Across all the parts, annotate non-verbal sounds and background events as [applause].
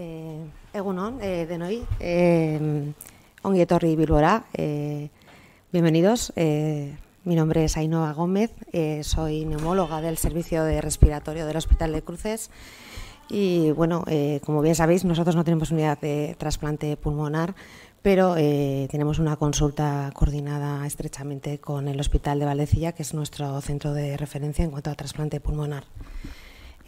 Eh, egunon, eh, denoi, eh, ongi eh, bienvenidos. Eh, mi nombre es Ainhoa Gómez, eh, soy neumóloga del Servicio de Respiratorio del Hospital de Cruces y bueno, eh, como bien sabéis, nosotros no tenemos unidad de trasplante pulmonar, pero tenemos una consulta coordinada estrechamente con el Hospital de Valdecilla, que es nuestro centro de referencia en cuanto a trasplante pulmonar.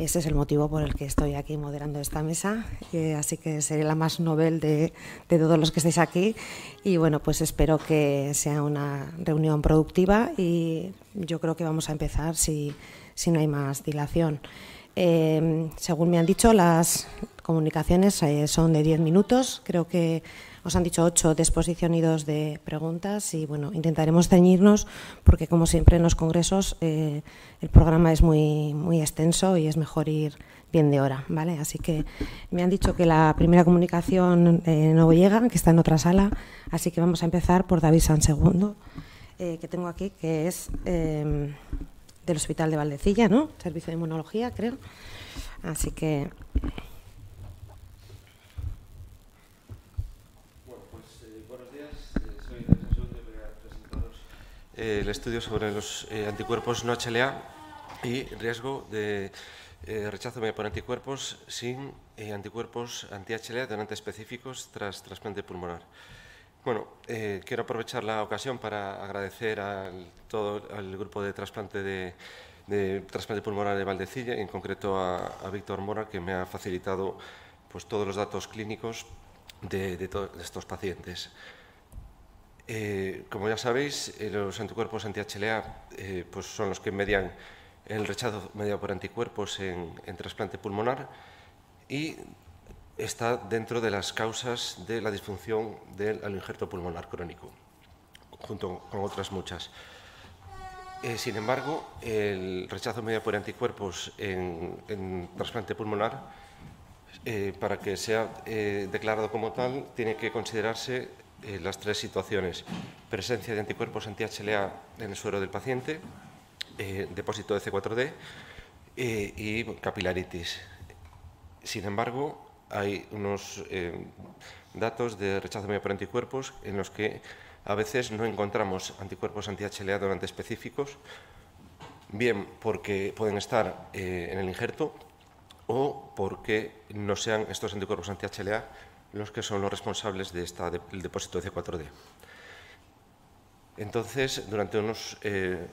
Ese es el motivo por el que estoy aquí moderando esta mesa, eh, así que seré la más novel de, todos los que estáis aquí y bueno, pues espero que sea una reunión productiva y yo creo que vamos a empezar si, si no hay más dilación. Eh, según me han dicho, las comunicaciones eh, son de 10 minutos, creo que os han dicho ocho de exposición y dos de preguntas y bueno, intentaremos ceñirnos porque como siempre en los congresos eh, el programa es muy, muy extenso y es mejor ir bien de hora, ¿vale? Así que me han dicho que la primera comunicación eh, no llega, que está en otra sala, así que vamos a empezar por David San Segundo, eh, que tengo aquí, que es del Hospital de Valdecilla, ¿no? Servicio de Inmunología, creo. Así que el estudio sobre los eh, anticuerpos no HLA y riesgo de eh, rechazo por anticuerpos sin eh, anticuerpos anti-HLA donantes específicos tras trasplante pulmonar. Bueno, eh, quiero aprovechar la ocasión para agradecer al todo al grupo de trasplante de, de trasplante pulmonar de Valdecilla, y en concreto a, a Víctor Mora, que me ha facilitado pues, todos los datos clínicos de, de todos estos pacientes. Eh, como ya sabéis, eh, los anticuerpos anti-HLA eh, pues son los que median el rechazo mediado por anticuerpos en, trasplante pulmonar y está dentro de las causas de la disfunción del injerto pulmonar crónico, junto con otras muchas. Sin embargo, el rechazo mediado por anticuerpos en, en trasplante pulmonar, para que sea declarado como tal, tiene que considerarse eh, las tres situaciones. Presencia de anticuerpos anti-HLA en el suero del paciente, eh, depósito de C4D eh, y capilaritis. Sin embargo, hay unos datos de rechazo medio por anticuerpos en los que a veces no encontramos anticuerpos anti-HLA durante específicos, bien porque pueden estar en el injerto o porque no sean estos anticuerpos anti-HLA los que son los responsables de del depósito de C4D. Entonces, durante unos eh,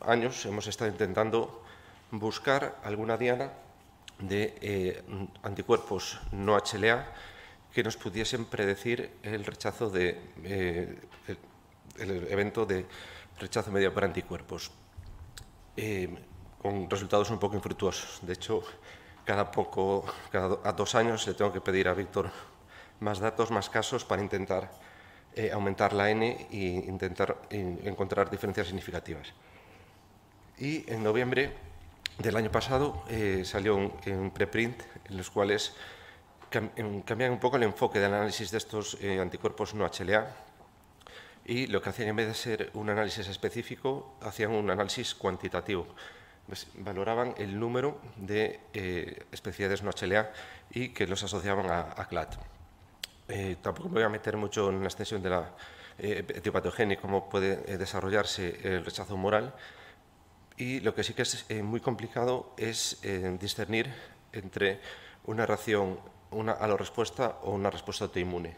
años hemos estado intentando buscar alguna diana de eh, anticuerpos no HLA que nos pudiesen predecir el rechazo de eh, el, evento de rechazo medio por anticuerpos, con resultados un poco infructuosos. De hecho, cada poco, cada dos años le tengo que pedir a Víctor más datos, más casos para intentar eh, aumentar la N e intentar eh, encontrar diferencias significativas. Y en noviembre del año pasado eh, salió un, un, preprint en los cuales cam cambian un poco el enfoque del análisis de estos eh, anticuerpos no HLA y lo que hacían en vez de ser un análisis específico, hacían un análisis cuantitativo. Valoraban el número de eh, especialidades no HLA y que los asociaban a, a CLAT. Eh, tampoco me voy a meter mucho en la extensión de la eh, etiopatogenia y cómo puede eh, desarrollarse el rechazo moral. Y lo que sí que es eh, muy complicado es eh, discernir entre una reacción una respuesta o una respuesta autoinmune.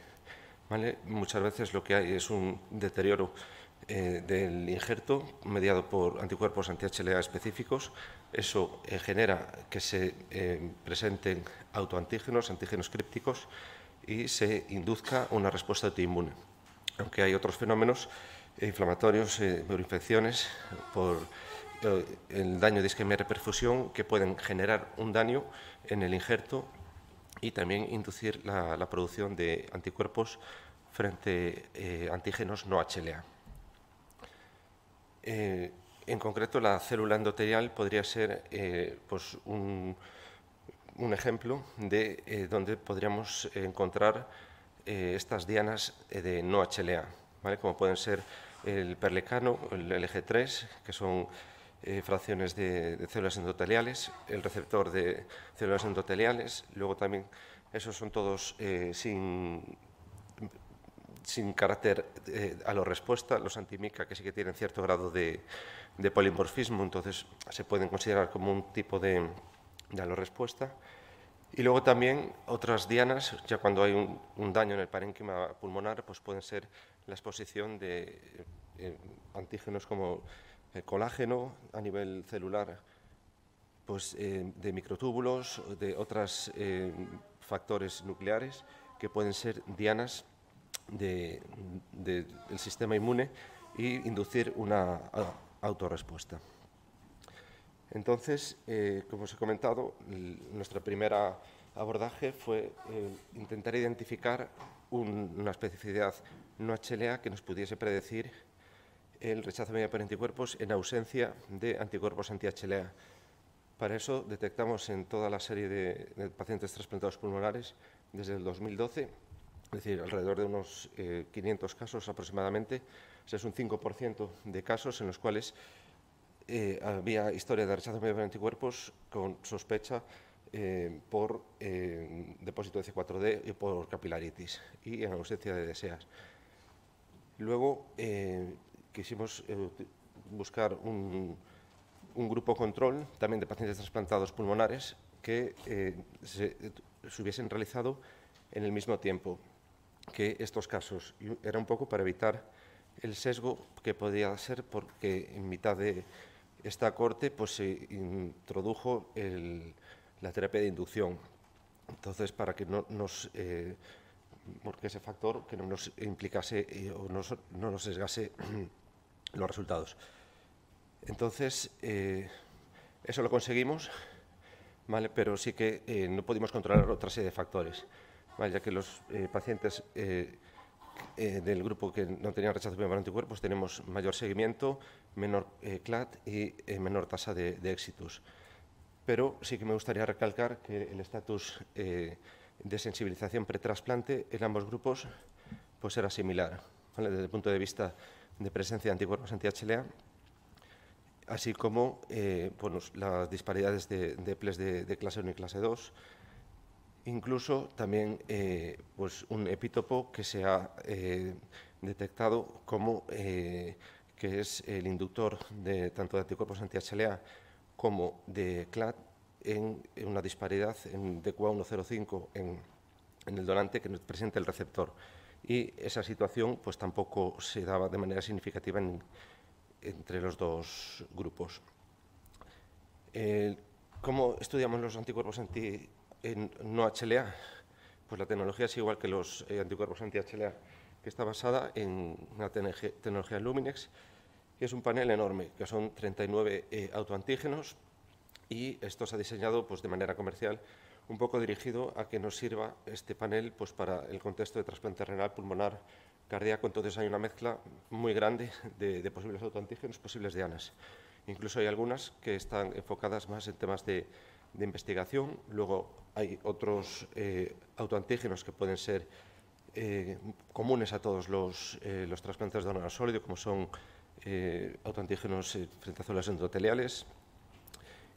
¿vale? Muchas veces lo que hay es un deterioro eh, del injerto mediado por anticuerpos anti-HLA específicos. Eso eh, genera que se eh, presenten autoantígenos, antígenos crípticos, y se induzca una respuesta autoinmune. Aunque hay otros fenómenos inflamatorios, eh, por eh, el daño de isquemia de perfusión que pueden generar un daño en el injerto y también inducir la, producción de anticuerpos frente a eh, antígenos no HLA. Eh, en concreto, la célula endotelial podría ser eh, pues un, un ejemplo de eh, donde podríamos encontrar eh, estas dianas eh, de no HLA, ¿vale? como pueden ser el perlecano, el LG3, que son fracciones de, células endoteliales, el receptor de células endoteliales, luego también Esos son todos sin, sin carácter a la respuesta. Los antimica que sí que tienen cierto grado de polimorfismo, entonces se pueden considerar como un tipo de, de respuesta. Y luego también otras dianas, ya cuando hay un, daño en el parénquima pulmonar, pues pueden ser la exposición de eh, antígenos como el colágeno a nivel celular, pues eh, de microtúbulos, de otros eh, factores nucleares que pueden ser dianas del sistema inmune y inducir una autorrespuesta. Entonces, eh, como os he comentado, nuestro primer abordaje fue eh, intentar identificar una especificidad no HLA que nos pudiese predecir el rechazo medio por anticuerpos en ausencia de anticuerpos anti-HLA. Para eso detectamos en toda la serie de, pacientes trasplantados pulmonares desde el 2012, es decir, alrededor de unos 500 eh, casos aproximadamente, es un 5% de casos en los cuales eh, había historia de rechazo medio por anticuerpos con sospecha eh, por eh, depósito de C4D y por capilaritis y en ausencia de deseas. Luego quisimos buscar un, grupo control también de pacientes trasplantados pulmonares que se, se, hubiesen realizado en el mismo tiempo que estos casos. Y era un poco para evitar el sesgo que podía ser porque en mitad de esta corte pues, se introdujo la terapia de inducción. Entonces, para que no nos. Eh, porque ese factor que no nos implicase eh, o no nos sesgase [clears throat] los resultados. Entonces, eh, eso lo conseguimos, ¿vale? pero sí que no pudimos controlar otra serie de factores, ya que los pacientes eh, del grupo que no tenía rechazo por anticuerpos tenemos mayor seguimiento, menor eh, CLAT y eh, menor tasa de, éxitos. Pero sí que me gustaría recalcar que el estatus de sensibilización pretrasplante en ambos grupos pues era similar, desde el punto de vista de presencia de anticuerpos anti-HLA, así como bueno, las disparidades de, de PLES de, de clase 1 y clase 2, Incluso también eh, pues un epítopo que se ha eh, detectado como eh, que es el inductor de tanto de anticuerpos anti-HLA como de CLAD en, una disparidad en DQA105 en, en el donante que presenta el receptor. Y esa situación pues tampoco se daba de manera significativa entre los dos grupos. ¿Cómo estudiamos los anticuerpos anti en no HLA, pues la tecnología es igual que los eh, anticuerpos anti-HLA, que está basada en una tecnología Luminex, que es un panel enorme, que son 39 eh, autoantígenos, y esto se ha diseñado pues, de manera comercial, un poco dirigido a que nos sirva este panel pues, para el contexto de trasplante renal, pulmonar, cardíaco. Entonces hay una mezcla muy grande de, de posibles autoantígenos, posibles dianas. Incluso hay algunas que están enfocadas más en temas de de investigación. Luego hay otros eh, autoantígenos que pueden ser eh, comunes a todos los, eh, los trasplantes de donor sólido, como son autoantígenos frente a células endoteliales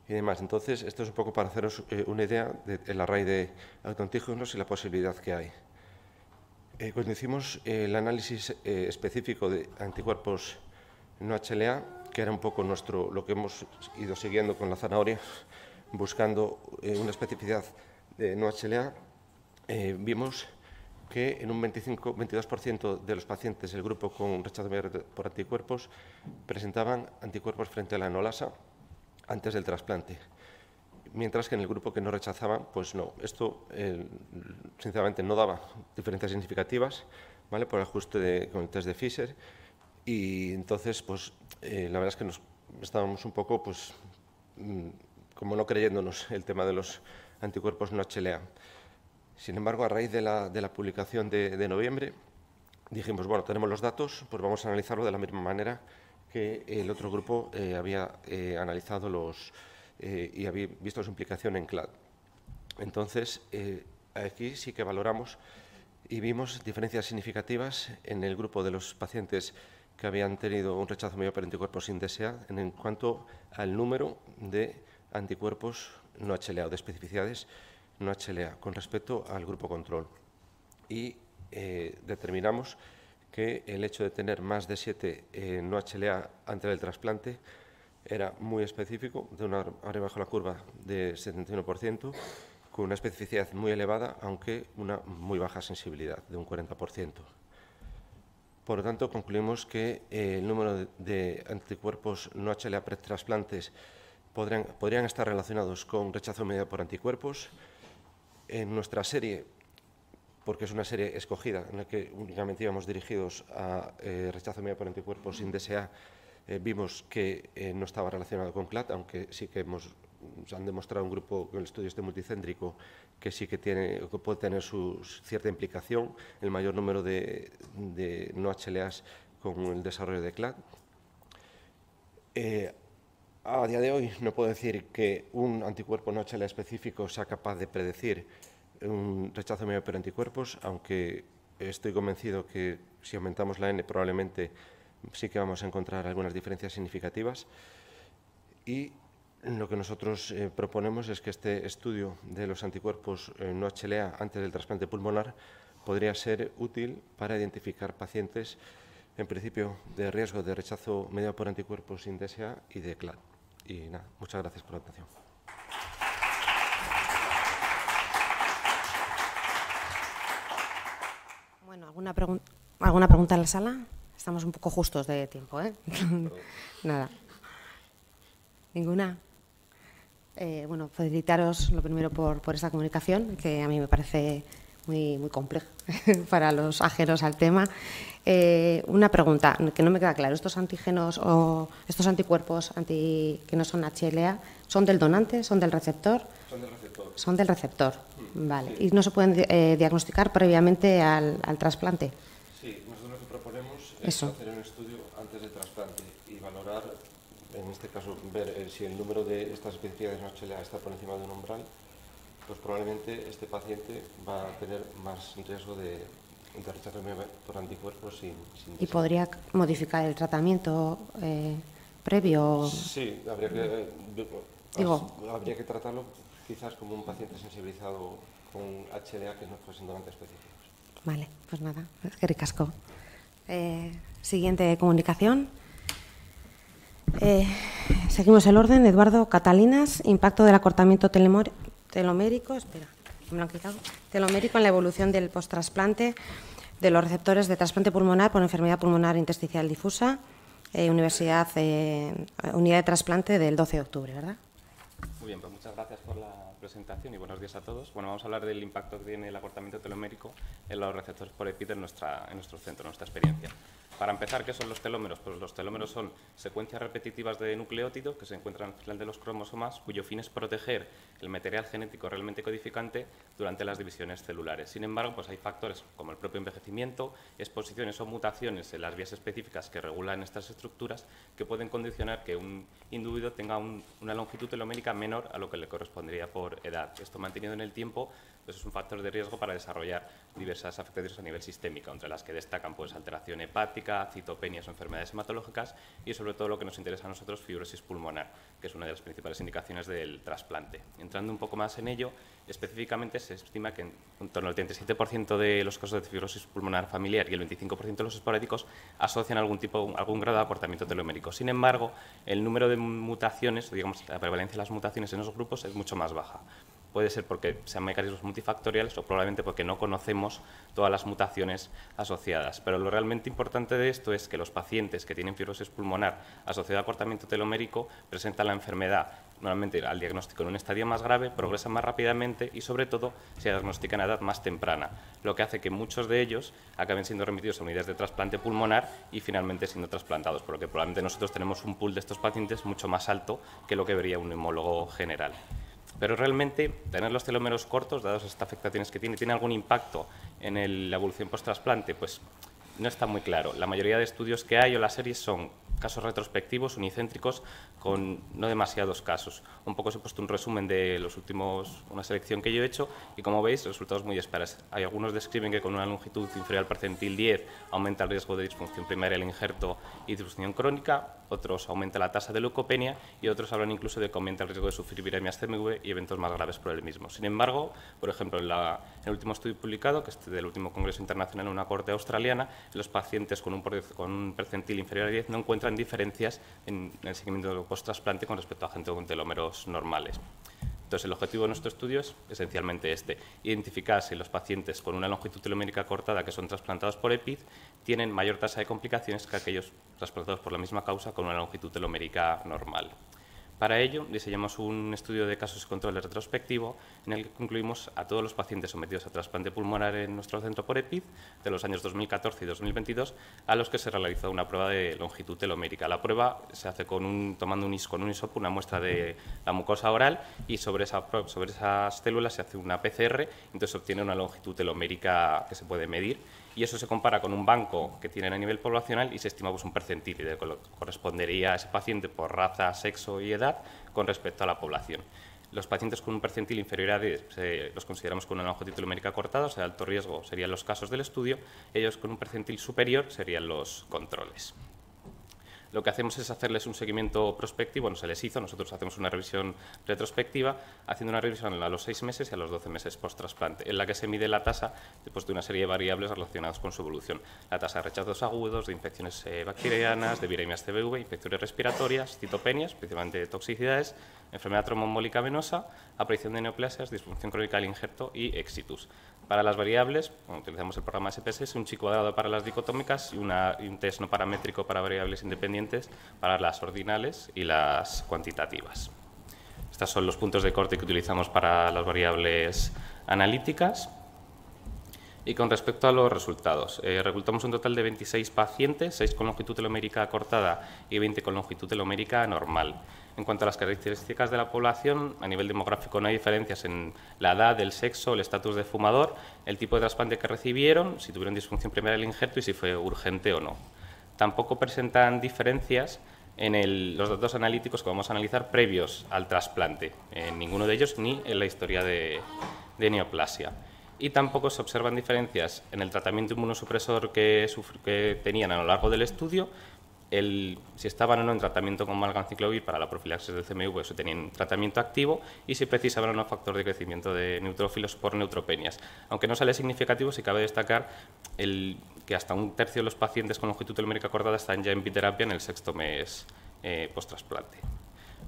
y demás. Entonces, esto es un poco para haceros una idea del array de autoantígenos y la posibilidad que hay. cuando hicimos el análisis específico de anticuerpos no HLA, que era un poco nuestro, lo que hemos ido siguiendo con la zanahoria, buscando eh, una especificidad de no HLA, eh, vimos que en un 25-22% de los pacientes del grupo con rechazo por anticuerpos presentaban anticuerpos frente a la enolasa antes del trasplante, mientras que en el grupo que no rechazaban, pues no. Esto, sinceramente, no daba diferencias significativas ¿vale? por ajuste con el test de Fisher y entonces, pues eh, la verdad es que nos estábamos un poco pues, mm, como no creyéndonos el tema de los anticuerpos no HLA. Sin embargo, a raíz de la, publicación de, noviembre, dijimos, bueno, tenemos los datos, pues vamos a analizarlo de la misma manera que el otro grupo eh, había eh, analizado los eh, y había visto su implicación en CLAD. Entonces, aquí sí que valoramos y vimos diferencias significativas en el grupo de los pacientes que habían tenido un rechazo medio por anticuerpos sin DSA en cuanto al número de anticuerpos no HLA o de especificidades no HLA con respecto al grupo control. Y eh, determinamos que el hecho de tener más de 7 eh, no HLA antes del trasplante era muy específico, de una área bajo la curva de 71%, con una especificidad muy elevada, aunque una muy baja sensibilidad, de un 40%. Por lo tanto, concluimos que eh, el número de, anticuerpos no HLA pretrasplantes podrían, estar relacionados con rechazo mediado por anticuerpos. En nuestra serie, porque es una serie escogida en la que únicamente íbamos dirigidos a eh, rechazo mediado por anticuerpos sin DSA, eh, vimos que no estaba relacionado con CLAT, aunque sí que hemos han demostrado un grupo con el estudio este multicéntrico que sí que, tiene, que puede tener su cierta implicación, el mayor número de, no HLAs con el desarrollo de CLAD. Eh, a día de hoy no puedo decir que un anticuerpo no HLA específico sea capaz de predecir un rechazo medio por anticuerpos, aunque estoy convencido que si aumentamos la N probablemente sí que vamos a encontrar algunas diferencias significativas. Y lo que nosotros eh, proponemos es que este estudio de los anticuerpos eh, no HLA antes del trasplante pulmonar podría ser útil para identificar pacientes en principio de riesgo de rechazo mediado por anticuerpos sin DSA y de CLAD. Y nada, muchas gracias por la atención. Bueno, ¿alguna, ¿alguna pregunta en la sala? Estamos un poco justos de tiempo, ¿eh? [laughs] Nada. ¿Ninguna? Eh, bueno, felicitaros lo primero por, por esta comunicación, que a mí me parece muy, muy compleja [laughs] para los ajenos al tema. Eh, una pregunta que no me queda claro. ¿Estos antígenos o estos anticuerpos anti, que no son HLA son del donante, son del receptor? Son del receptor. Son del receptor, mm, vale. ¿Y no se pueden eh, diagnosticar previamente al, al, trasplante? Sí, nosotros lo que proponemos es hacer un estudio antes del trasplante y valorar en este caso, ver eh, si el número de estas especificidades no HLA está por encima de un umbral, pues probablemente este paciente va a tener más riesgo de, de rechazo por anticuerpos sin, ¿Y podría modificar el tratamiento eh, previo? Sí, habría que, eh, habría que tratarlo quizás como un paciente sensibilizado con HLA que no fuesen donantes específicos. Vale, pues nada, es que ricasco. siguiente comunicación. Eh, seguimos el orden. Eduardo Catalinas, impacto del acortamiento telomérico, espera, telomérico en la evolución del post-trasplante de los receptores de trasplante pulmonar por enfermedad pulmonar intersticial difusa, eh, Universidad, eh, Unidad de Trasplante del 12 de octubre, ¿verdad? Muy bien, pues muchas gracias por la presentación y buenos días a todos. Bueno, vamos a hablar del impacto que tiene el acortamiento telomérico en los receptores por EPID en, nuestra, en nuestro centro, en nuestra experiencia. Para empezar, ¿qué son los telómeros? Pues los telómeros son secuencias repetitivas de nucleótidos que se encuentran al final de los cromosomas, cuyo fin es proteger el material genético realmente codificante durante las divisiones celulares. Sin embargo, pues hay factores como el propio envejecimiento, exposiciones o mutaciones en las vías específicas que regulan estas estructuras que pueden condicionar que un individuo tenga una longitud telomérica menor a lo que le correspondería por edad. Esto mantenido en el tiempo pues es un factor de riesgo para desarrollar diversas afectaciones a nivel sistémico, entre las que destacan pues, alteración hepática, citopenias o enfermedades hematológicas y sobre todo lo que nos interesa a nosotros, fibrosis pulmonar, que es una de las principales indicaciones del trasplante. Entrando un poco más en ello, específicamente se estima que en torno al 37% de los casos de fibrosis pulmonar familiar y el 25% de los esporádicos asocian algún tipo, algún grado de aportamiento telomérico. Sin embargo, el número de mutaciones, digamos, la prevalencia de las mutaciones en esos grupos es mucho más baja puede ser porque sean mecanismos multifactoriales o probablemente porque no conocemos todas las mutaciones asociadas. Pero lo realmente importante de esto es que los pacientes que tienen fibrosis pulmonar asociada a acortamiento telomérico presentan la enfermedad normalmente al diagnóstico en un estadio más grave, progresan más rápidamente y sobre todo se diagnostican a edad más temprana, lo que hace que muchos de ellos acaben siendo remitidos a unidades de trasplante pulmonar y finalmente siendo trasplantados, por lo que probablemente nosotros tenemos un pool de estos pacientes mucho más alto que lo que vería un neumólogo general. Pero realmente tener los telómeros cortos, dadas estas afectaciones que tiene, ¿tiene algún impacto en la evolución post-trasplante? Pues no está muy claro. La mayoría de estudios que hay o las series son casos retrospectivos, unicéntricos, con no demasiados casos. Un poco os he puesto un resumen de los últimos, una selección que yo he hecho y como veis, resultados muy dispares. Hay algunos describen que con una longitud inferior al percentil 10 aumenta el riesgo de disfunción primaria del injerto y disfunción crónica, otros aumenta la tasa de leucopenia y otros hablan incluso de que aumenta el riesgo de sufrir viremias CMV y eventos más graves por el mismo. Sin embargo, por ejemplo, en, el último estudio publicado, que es del último Congreso Internacional en una corte australiana, los pacientes con un, percentil inferior a 10 no encuentran diferencias en, el seguimiento post-trasplante con respecto a gente con telómeros normales. Entonces, el objetivo de nuestro estudio es esencialmente este, identificar si los pacientes con una longitud telomérica cortada que son trasplantados por EPID tienen mayor tasa de complicaciones que aquellos trasplantados por la misma causa con una longitud telomérica normal. Para ello, diseñamos un estudio de casos y controles retrospectivo en el que incluimos a todos los pacientes sometidos a trasplante pulmonar en nuestro centro por EPID de los años 2014 y 2022, a los que se realizó una prueba de longitud telomérica. La prueba se hace con un, tomando un, con un una muestra de la mucosa oral y sobre, sobre esas células se hace una PCR, entonces se obtiene una longitud telomérica que se puede medir y eso se compara con un banco que tienen a nivel poblacional y se estima pues, un percentil de correspondería a ese paciente por raza, sexo y edad con respecto a la población. Los pacientes con un percentil inferior a 10 los consideramos con una longitud telomérica cortada, o sea, alto riesgo serían los casos del estudio, ellos con un percentil superior serían los controles lo que hacemos es hacerles un seguimiento prospectivo, bueno, se les hizo, nosotros hacemos una revisión retrospectiva, haciendo una revisión a los seis meses y a los 12 meses post-trasplante, en la que se mide la tasa después de una serie de variables relacionadas con su evolución. La tasa de rechazos agudos, de infecciones eh, bacterianas, de viremias CBV, infecciones respiratorias, citopenias, principalmente toxicidades, enfermedad tromboembólica venosa, aparición de neoplasias, disfunción crónica del injerto y exitus. Para las variables, utilizamos el programa SPSS, un chico cuadrado para las dicotómicas y, un test no paramétrico para variables independientes para las ordinales y las cuantitativas. Estos son los puntos de corte que utilizamos para las variables analíticas. Y con respecto a los resultados, eh, reclutamos un total de 26 pacientes, 6 con longitud telomérica cortada y 20 con longitud telomérica normal. En cuanto a las características de la población, a nivel demográfico no hay diferencias en la edad, el sexo, el estatus de fumador, el tipo de trasplante que recibieron, si tuvieron disfunción primaria del injerto y si fue urgente o no. Tampoco presentan diferencias en los datos analíticos que vamos a analizar previos al trasplante, en ninguno de ellos ni en la historia de, neoplasia. Y tampoco se observan diferencias en el tratamiento inmunosupresor que, que tenían a lo largo del estudio si estaban o no en tratamiento con malganciclovir para la profilaxis del CMV, eso tenían tratamiento activo, y si precisaban o no factor de crecimiento de neutrófilos por neutropenias. Aunque no sale significativo, sí cabe destacar el, que hasta un tercio de los pacientes con longitud telomérica cortada están ya en biterapia en el sexto mes eh, post-trasplante.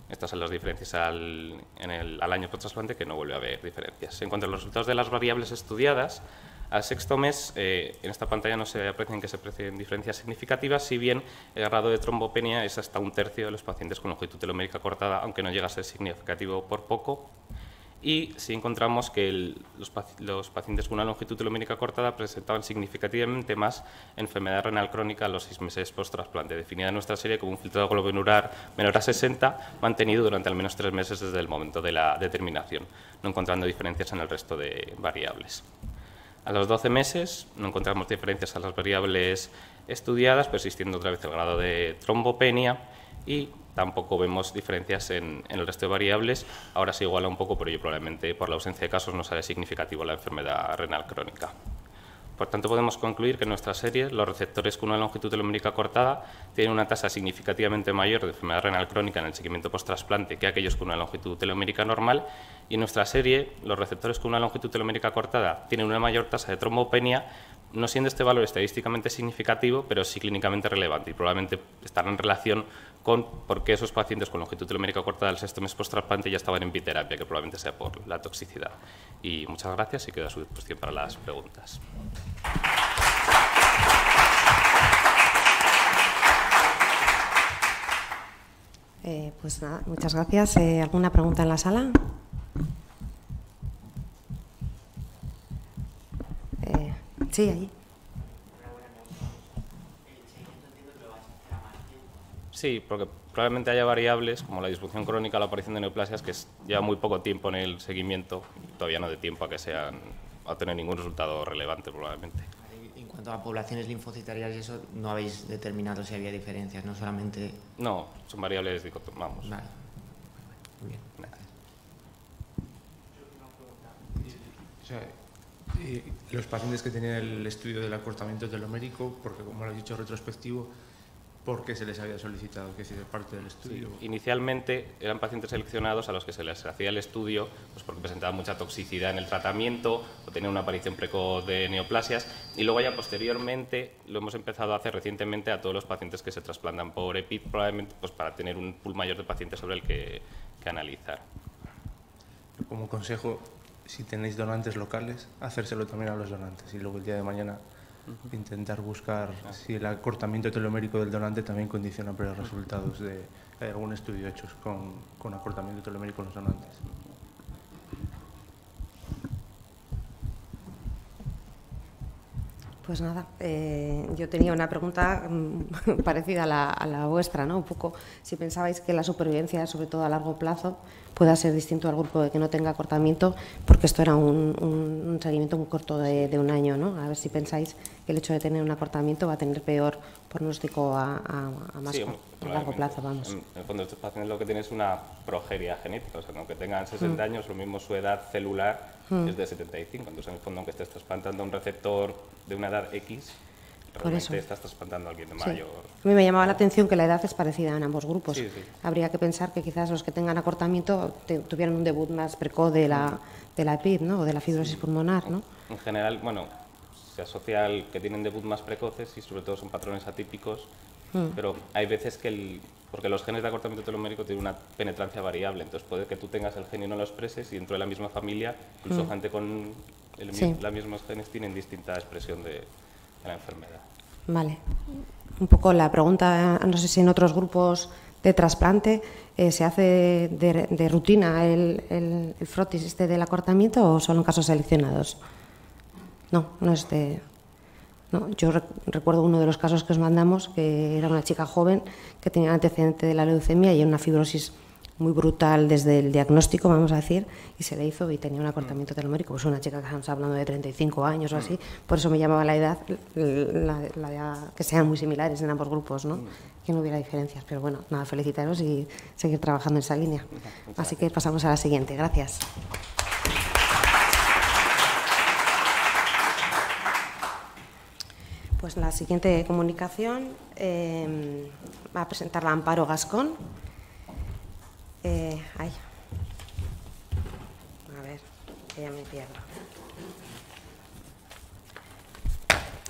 Estas son las diferencias al, el, al año post-trasplante, que no vuelve a haber diferencias. En cuanto a los resultados de las variables estudiadas, al sexto mes, eh, en esta pantalla no se aprecian que se aprecien diferencias significativas, si bien el grado de trombopenia es hasta un tercio de los pacientes con longitud telomérica cortada, aunque no llega a ser significativo por poco. Y si encontramos que los, pacientes con una longitud telomérica cortada presentaban significativamente más enfermedad renal crónica a los seis meses post-trasplante, definida en nuestra serie como un filtrado glomerular menor a 60, mantenido durante al menos tres meses desde el momento de la determinación, no encontrando diferencias en el resto de variables. A los 12 meses no encontramos diferencias a las variables estudiadas, persistiendo otra vez el grado de trombopenia y tampoco vemos diferencias en, el resto de variables. Ahora se iguala un poco, pero yo probablemente por la ausencia de casos no sale significativo la enfermedad renal crónica. Por tanto, podemos concluir que en nuestra serie los receptores con una longitud telomérica cortada tienen una tasa significativamente mayor de enfermedad renal crónica en el seguimiento post-trasplante que aquellos con una longitud telomérica normal. Y en nuestra serie los receptores con una longitud telomérica cortada tienen una mayor tasa de trombopenia no siendo este valor estadísticamente significativo, pero sí clínicamente relevante y probablemente estará en relación con por qué esos pacientes con longitud telomérica cortada del sexto mes post-trasplante ya estaban en biterapia, que probablemente sea por la toxicidad. Y muchas gracias y quedo a su disposición para las preguntas. Eh, pues nada, muchas gracias. Eh, ¿Alguna pregunta en la sala? Eh, sí, ahí. Sí, porque probablemente haya variables como la disfunción crónica o la aparición de neoplasias que lleva muy poco tiempo en el seguimiento, todavía no de tiempo a que sean a tener ningún resultado relevante probablemente. En cuanto a poblaciones linfocitarias y eso, no habéis determinado si había diferencias, no solamente... No, son variables vamos. Vale. Muy bien. los pacientes que tenían el estudio del acortamiento telomérico, porque como lo has dicho retrospectivo, ¿por qué se les había solicitado que hiciera parte del estudio? Inicialmente eran pacientes seleccionados a los que se les hacía el estudio pues porque presentaban mucha toxicidad en el tratamiento o tenían una aparición precoz de neoplasias y luego ya posteriormente lo hemos empezado a hacer recientemente a todos los pacientes que se trasplantan por EPID, probablemente pues para tener un pool mayor de pacientes sobre el que, que analizar. Como consejo, si tenéis donantes locales, hacérselo también a los donantes y luego el día de mañana intentar buscar si el acortamiento telomérico del donante también condiciona los resultados de, algún estudio hecho con, con acortamiento telomérico en los donantes. Pues nada, eh, yo tenía una pregunta mm, [laughs] parecida a la, vuestra, ¿no? Un poco si pensabais que la supervivencia, sobre todo a largo plazo, pueda ser distinto al grupo de que no tenga acortamiento, porque esto era un, seguimiento muy corto de, un año, ¿no? A ver si pensáis que el hecho de tener un acortamiento va a tener peor pronóstico a, más largo plazo, vamos. En, el fondo, estos pacientes lo que tienen es una progeria genética, o sea, aunque tengan 60 mm. años, lo mismo su edad celular mm. es de 75, entonces en el fondo, aunque estés trasplantando un receptor de una edad X, realmente estás trasplantando a alguien de mayor. A mí me llamaba la atención que la edad es parecida en ambos grupos. Habría que pensar que quizás los que tengan acortamiento tuvieran un debut más precoz de la, de la EPID, ¿no? O de la fibrosis pulmonar, ¿no? En general, bueno, se asocia al que tienen debut más precoces y sobre todo son patrones atípicos, mm. pero hay veces que el, porque los genes de acortamiento telomérico tienen una penetrancia variable, entonces puede que tú tengas el gen y no lo expreses y dentro de la misma familia, incluso mm. gente con el, la misma genes tienen distinta expresión de, la enfermedad. Vale. Un poco la pregunta, no sé si en otros grupos de trasplante eh, se hace de, rutina el, el, frotis este del acortamiento o solo en casos seleccionados. No, no es de. No, yo recuerdo uno de los casos que os mandamos, que era una chica joven que tenía antecedente de la leucemia y una fibrosis muy brutal desde el diagnóstico, vamos a decir, y se le hizo y tenía un acortamiento telomérico. Pues una chica que estamos hablando de 35 años o así, por eso me llamaba la edad, la, que sean muy similares en ambos grupos, ¿no? que no hubiera diferencias. Pero bueno, nada, felicitaros y seguir trabajando en esa línea. Así que pasamos a la siguiente. Gracias. Pues la siguiente comunicación eh, va a presentar la Amparo Gascón. Eh, ay. A ver, que ya me pierdo.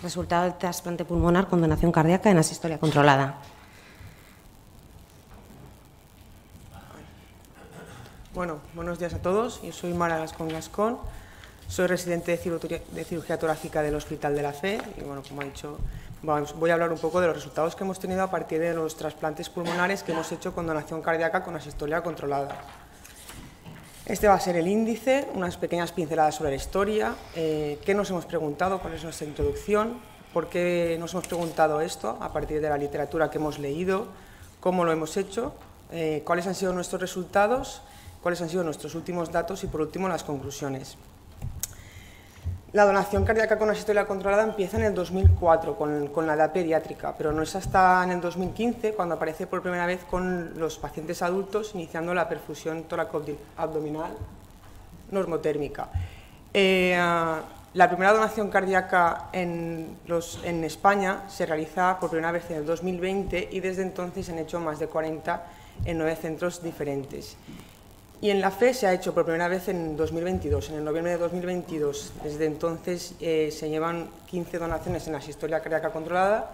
Resultado del trasplante pulmonar con donación cardíaca en asistolia controlada. Bueno, buenos días a todos. Yo soy Mara Gascón Gascón. Soy residente de cirugía, de torácica del Hospital de la Fe y, bueno, como ha dicho voy a hablar un poco de los resultados que hemos tenido a partir de los trasplantes pulmonares que hemos hecho con donación cardíaca con asistolia controlada. Este va a ser el índice, unas pequeñas pinceladas sobre la historia, eh, qué nos hemos preguntado, cuál es nuestra introducción, por qué nos hemos preguntado esto a partir de la literatura que hemos leído, cómo lo hemos hecho, eh, cuáles han sido nuestros resultados, cuáles han sido nuestros últimos datos y por último las conclusiones. La donación cardíaca con asistolia controlada empieza en el 2004 con, la edad pediátrica, pero no es hasta en el 2015 cuando aparece por primera vez con los pacientes adultos iniciando la perfusión toracoabdominal normotérmica. Eh, la primera donación cardíaca en, en España se realiza por primera vez en el 2020 y desde entonces se han hecho más de 40 en nueve centros diferentes. Y en la FE se ha hecho por primera vez en 2022, en el noviembre de 2022. Desde entonces eh, se llevan 15 donaciones en la asistolia cardíaca controlada,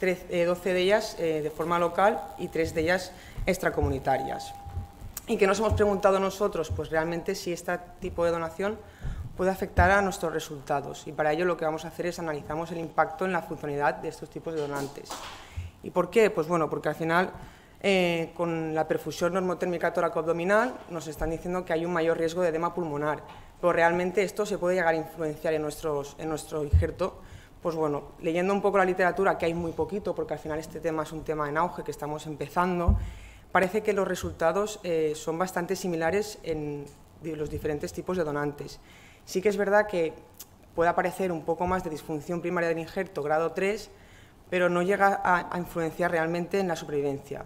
12 eh, de ellas eh, de forma local y 3 de ellas extracomunitarias. Y que nos hemos preguntado nosotros, pues realmente si este tipo de donación puede afectar a nuestros resultados. Y para ello lo que vamos a hacer es analizamos el impacto en la funcionalidad de estos tipos de donantes. ¿Y por qué? Pues bueno, porque al final eh, con la perfusión normotérmica tóraco-abdominal nos están diciendo que hay un mayor riesgo de edema pulmonar, pero realmente esto se puede llegar a influenciar en, nuestro injerto. Pues bueno, leyendo un poco la literatura, que hay muy poquito, porque al final este tema es un tema en auge que estamos empezando, parece que los resultados eh, son bastante similares en los diferentes tipos de donantes. Sí que es verdad que puede aparecer un poco más de disfunción primaria del injerto grado 3, pero no llega a, influenciar realmente en la supervivencia.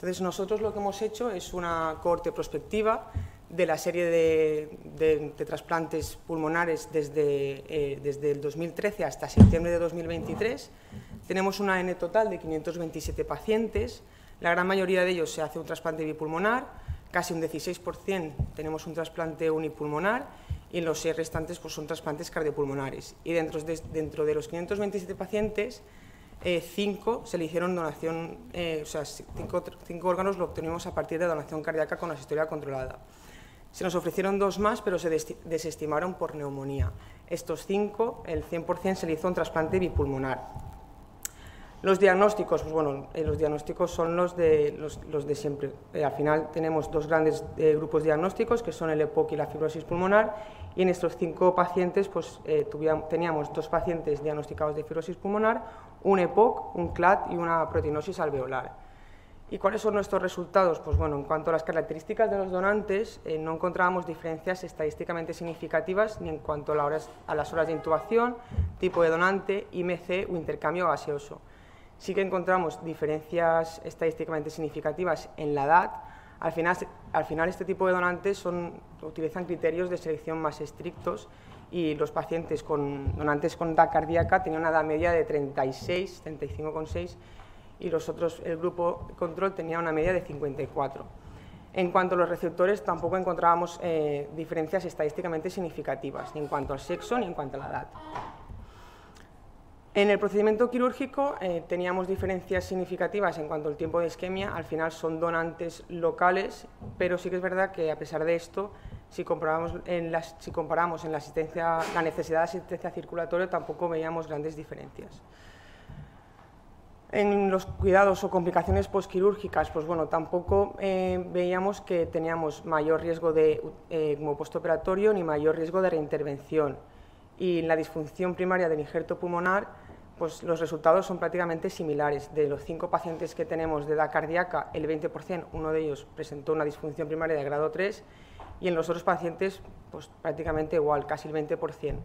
Entonces, nosotros lo que hemos hecho es una corte prospectiva de la serie de, trasplantes pulmonares desde, eh, desde el 2013 hasta septiembre de 2023. Tenemos una N total de 527 pacientes. La gran mayoría de ellos se hace un trasplante bipulmonar, casi un 16% tenemos un trasplante unipulmonar y los restantes pues, son trasplantes cardiopulmonares. Y dentro de, dentro de los 527 pacientes, eh, cinco se le hicieron donación, eh, o sea, cinco, cinco, órganos lo obtenimos a partir de donación cardíaca con asistolia controlada. Se nos ofrecieron dos más, pero se desestimaron por neumonía. Estos cinco, el 100% se le hizo un trasplante bipulmonar. Los diagnósticos, pues bueno, eh, los diagnósticos son los de, los, de siempre. Eh, al final tenemos dos grandes eh, grupos diagnósticos, que son el EPOC y la fibrosis pulmonar, y en estos cinco pacientes pues, teníamos dos pacientes diagnosticados de fibrosis pulmonar, un EPOC, un CLAD y una proteinosis alveolar. ¿Y cuáles son nuestros resultados? Pues bueno, en cuanto a las características de los donantes, no encontrábamos diferencias estadísticamente significativas ni en cuanto a, a las horas de intubación, tipo de donante, IMC o intercambio gaseoso. Sí que encontramos diferencias estadísticamente significativas en la edad. Al final, al final este tipo de donantes son, utilizan criterios de selección más estrictos y los pacientes con donantes con edad cardíaca tenían una edad media de 36, 35,6 y los otros, el grupo control tenía una media de 54. En cuanto a los receptores, tampoco encontrábamos eh, diferencias estadísticamente significativas, ni en cuanto al sexo ni en cuanto a la edad. En el procedimiento quirúrgico eh, teníamos diferencias significativas en cuanto al tiempo de isquemia, al final son donantes locales, pero sí que es verdad que a pesar de esto, si comparamos en, si comparamos en la, asistencia, la necesidad de asistencia circulatoria tampoco veíamos grandes diferencias. En los cuidados o complicaciones postquirúrgicas, pues bueno, tampoco eh, veíamos que teníamos mayor riesgo de eh, como postoperatorio ni mayor riesgo de reintervención y en la disfunción primaria del injerto pulmonar, pues los resultados son prácticamente similares. De los cinco pacientes que tenemos de edad cardíaca, el 20%, uno de ellos presentó una disfunción primaria de grado 3 y en los otros pacientes, pues prácticamente igual, casi el 20%.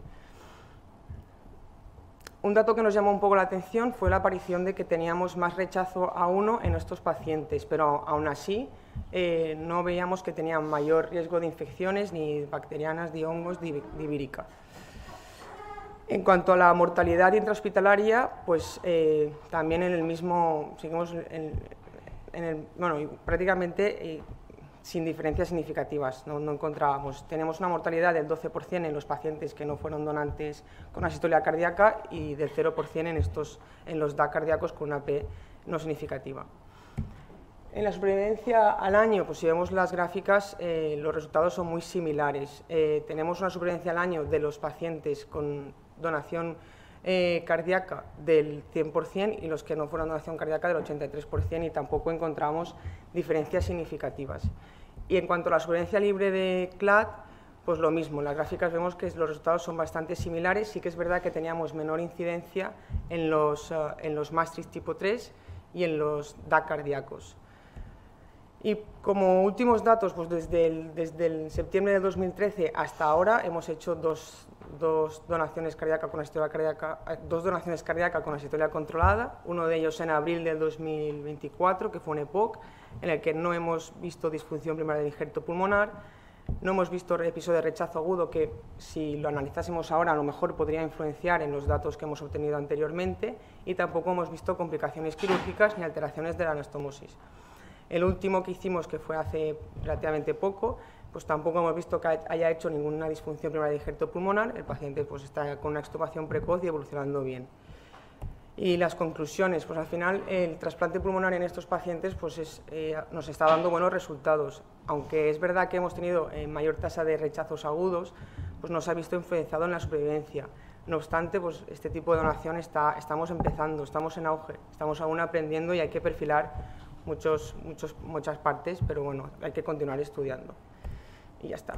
Un dato que nos llamó un poco la atención fue la aparición de que teníamos más rechazo a uno en estos pacientes, pero aún así eh, no veíamos que tenían mayor riesgo de infecciones ni bacterianas, ni hongos, ni vírica. En cuanto a la mortalidad intrahospitalaria, pues eh, también en el mismo, seguimos en, bueno, prácticamente eh, sin diferencias significativas, no, encontrábamos. Tenemos una mortalidad del 12% en los pacientes que no fueron donantes con asistolia cardíaca y del 0% en, estos, en los DAC cardíacos con una P no significativa. En la supervivencia al año, pues si vemos las gráficas, eh, los resultados son muy similares. tenemos una supervivencia al año de los pacientes con donación eh, cardíaca del 100% y los que no fueron donación cardíaca del 83% y tampoco encontramos diferencias significativas. Y en cuanto a la supervivencia libre de CLAD, pues lo mismo, en las gráficas vemos que los resultados son bastante similares, sí que es verdad que teníamos menor incidencia en los, uh, en los tipo 3 y en los DAC cardíacos. Y como últimos datos, pues desde el, desde el septiembre de 2013 hasta ahora hemos hecho dos, dos donaciones cardíacas con asistolia cardíaca, eh, dos donaciones cardíacas con asistolia controlada, uno de ellos en abril del 2024, que fue un EPOC, en el que no hemos visto disfunción primaria del injerto pulmonar, no hemos visto episodio de rechazo agudo que si lo analizásemos ahora a lo mejor podría influenciar en los datos que hemos obtenido anteriormente y tampoco hemos visto complicaciones quirúrgicas ni alteraciones de la anastomosis. El último que hicimos, que fue hace relativamente poco, pues tampoco hemos visto que haya hecho ninguna disfunción primaria de injerto pulmonar. El paciente pues está con una extubación precoz y evolucionando bien. Y las conclusiones, pues al final el trasplante pulmonar en estos pacientes pues eh, nos está dando buenos resultados. Aunque es verdad que hemos tenido eh, mayor tasa de rechazos agudos, pues nos ha visto influenciado en la supervivencia. No obstante, pues este tipo de donación está, estamos empezando, estamos en auge, estamos aún aprendiendo y hay que perfilar muchos, muchos, muchas partes, pero bueno, hay que continuar estudiando y ya está.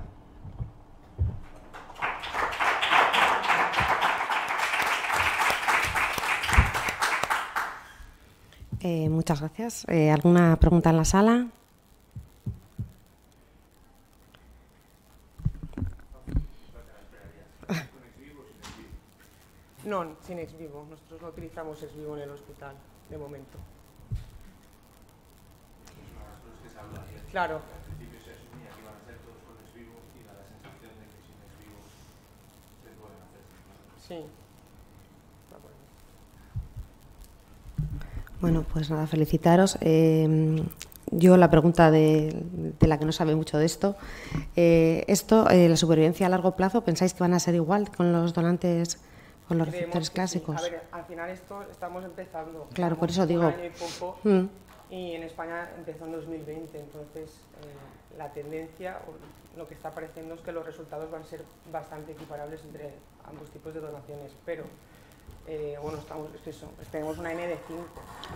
Eh, muchas gracias. Eh, ¿Alguna pregunta en la sala? No, sin ex vivo. Nosotros no utilizamos ex vivo en el hospital, de momento. Claro. Sí. Bueno, pues nada, felicitaros. Eh, yo la pregunta de, de, la que no sabe mucho de esto, eh, esto, eh, la supervivencia a largo plazo, ¿pensáis que van a ser igual con los donantes, con los receptores clásicos? Sí. A ver, al final esto estamos empezando. Claro, por eso digo. Y, poco, mm. Y en España empezó en 2020, entonces eh, la tendencia, lo que está apareciendo es que los resultados van a ser bastante equiparables entre ambos tipos de donaciones, pero eh, bueno, estamos, es tenemos una N de 5.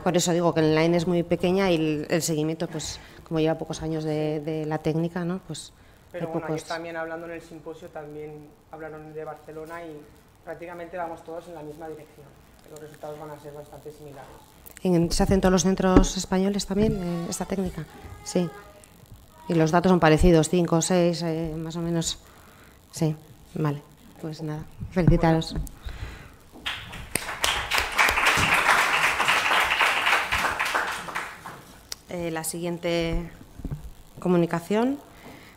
Por eso digo que la N es muy pequeña y el, el seguimiento, pues como lleva pocos años de, de la técnica, ¿no? Pues Pero bueno, pocos... también hablando en el simposio, también hablaron de Barcelona y prácticamente vamos todos en la misma dirección. Los resultados van a ser bastante similares. ¿En, ¿Se hace en todos los centros españoles también eh, esta técnica? Sí. Y los datos son parecidos, 5, 6, eh, más o menos. Sí, vale. Pues nada, felicitaros. Eh, la siguiente comunicación,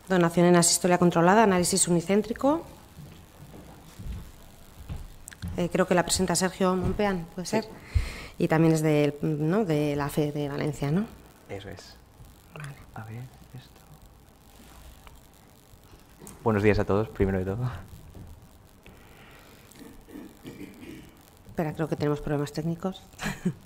donación en asistolia controlada, análisis unicéntrico. Eh, creo que la presenta Sergio Monpean, ¿puede ser? Sí. Y también es de, ¿no? de la FE de Valencia, ¿no? Eso es. Vale. A ver, esto. Buenos días a todos, primero de todo. Espera, creo que tenemos problemas técnicos. [laughs]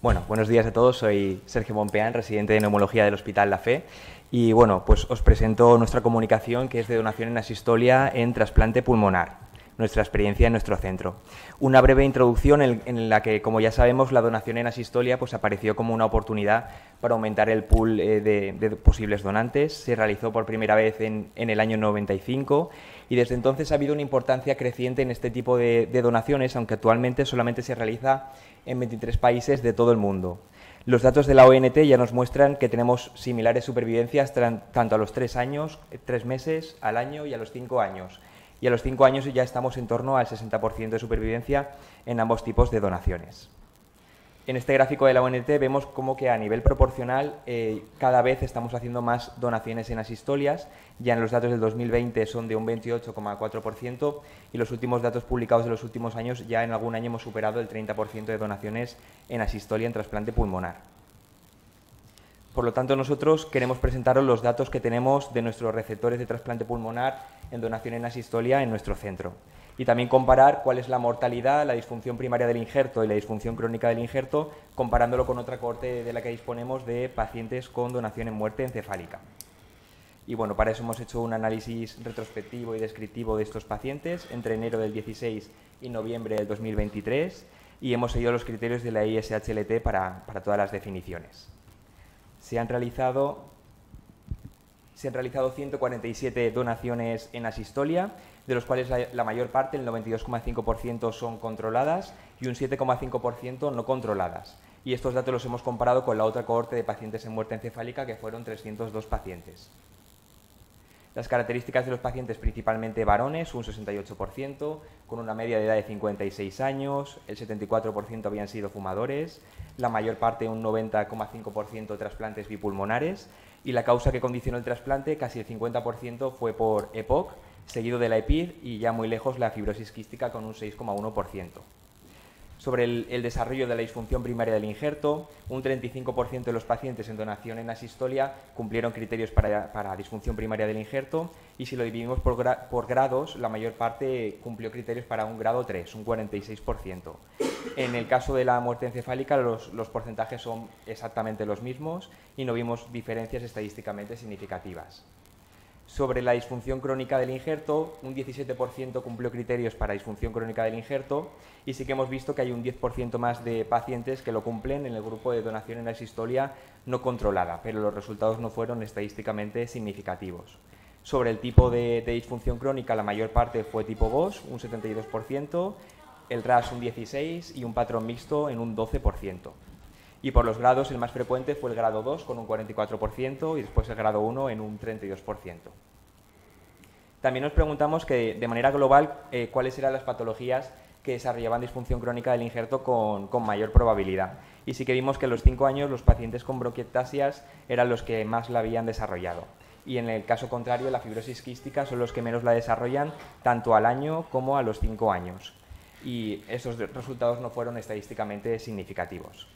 Bueno, buenos días a todos. Soy Sergio Monpeán, residente de neumología del Hospital La Fe. Y bueno, pues os presento nuestra comunicación que es de donación en asistolia en trasplante pulmonar, nuestra experiencia en nuestro centro. Una breve introducción en, la que, como ya sabemos, la donación en asistolia pues, apareció como una oportunidad para aumentar el pool eh, de, posibles donantes. Se realizó por primera vez en, el año 95 y desde entonces ha habido una importancia creciente en este tipo de, de donaciones, aunque actualmente solamente se realiza en 23 países de todo el mundo. Los datos de la ONT ya nos muestran que tenemos similares supervivencias tanto a los 3 años, 3 meses, al año y a los 5 años. Y a los 5 años ya estamos en torno al 60% de supervivencia en ambos tipos de donaciones. En este gráfico de la ONT vemos como que a nivel proporcional eh, cada vez estamos haciendo más donaciones en asistolias. Ya en los datos del 2020 son de un 28,4% y los últimos datos publicados de los últimos años ya en algún año hemos superado el 30% de donaciones en asistolia en trasplante pulmonar. Por lo tanto, nosotros queremos presentaros los datos que tenemos de nuestros receptores de trasplante pulmonar en donación en asistolia en nuestro centro y también comparar cuál es la mortalidad, la disfunción primaria del injerto y la disfunción crónica del injerto, comparándolo con otra cohorte de la que disponemos de pacientes con donación en muerte encefálica. Y bueno, para eso hemos hecho un análisis retrospectivo y descriptivo de estos pacientes entre enero del 16 y noviembre del 2023 y hemos seguido los criterios de la ISHLT para, para todas las definiciones. Se han realizado se han realizado 147 donaciones en asistolia, de los cuales la, mayor parte, el 92,5%, son controladas y un 7,5% no controladas. Y estos datos los hemos comparado con la otra cohorte de pacientes en muerte encefálica, que fueron 302 pacientes. Las características de los pacientes, principalmente varones, un 68%, con una media de edad de 56 años, el 74% habían sido fumadores, la mayor parte, un 90,5% trasplantes bipulmonares, y la causa que condicionó el trasplante, casi el 50%, fue por EPOC, seguido de la EPID y ya muy lejos la fibrosis quística con un 6,1%. Sobre el, desarrollo de la disfunción primaria del injerto, un 35% de los pacientes en donación en asistolia cumplieron criterios para, para disfunción primaria del injerto y si lo dividimos por, por, grados, la mayor parte cumplió criterios para un grado 3, un 46%. En el caso de la muerte encefálica, los, los porcentajes son exactamente los mismos y no vimos diferencias estadísticamente significativas. Sobre la disfunción crónica del injerto, un 17% cumplió criterios para disfunción crónica del injerto y sí que hemos visto que hay un 10% más de pacientes que lo cumplen en el grupo de donación en la sistolia no controlada, pero los resultados no fueron estadísticamente significativos. Sobre el tipo de, disfunción crónica, la mayor parte fue tipo GOS, un 72%, el RAS un 16% y un patrón mixto en un 12%. Y por los grados, el más frecuente fue el grado 2 con un 44% y después el grado 1 en un 32%. También nos preguntamos que, de manera global eh, cuáles eran las patologías que desarrollaban disfunción crónica del injerto con, mayor probabilidad. Y sí que vimos que a los 5 años los pacientes con bronquiectasias eran los que más la habían desarrollado. Y en el caso contrario, la fibrosis quística son los que menos la desarrollan tanto al año como a los 5 años. Y esos resultados no fueron estadísticamente significativos.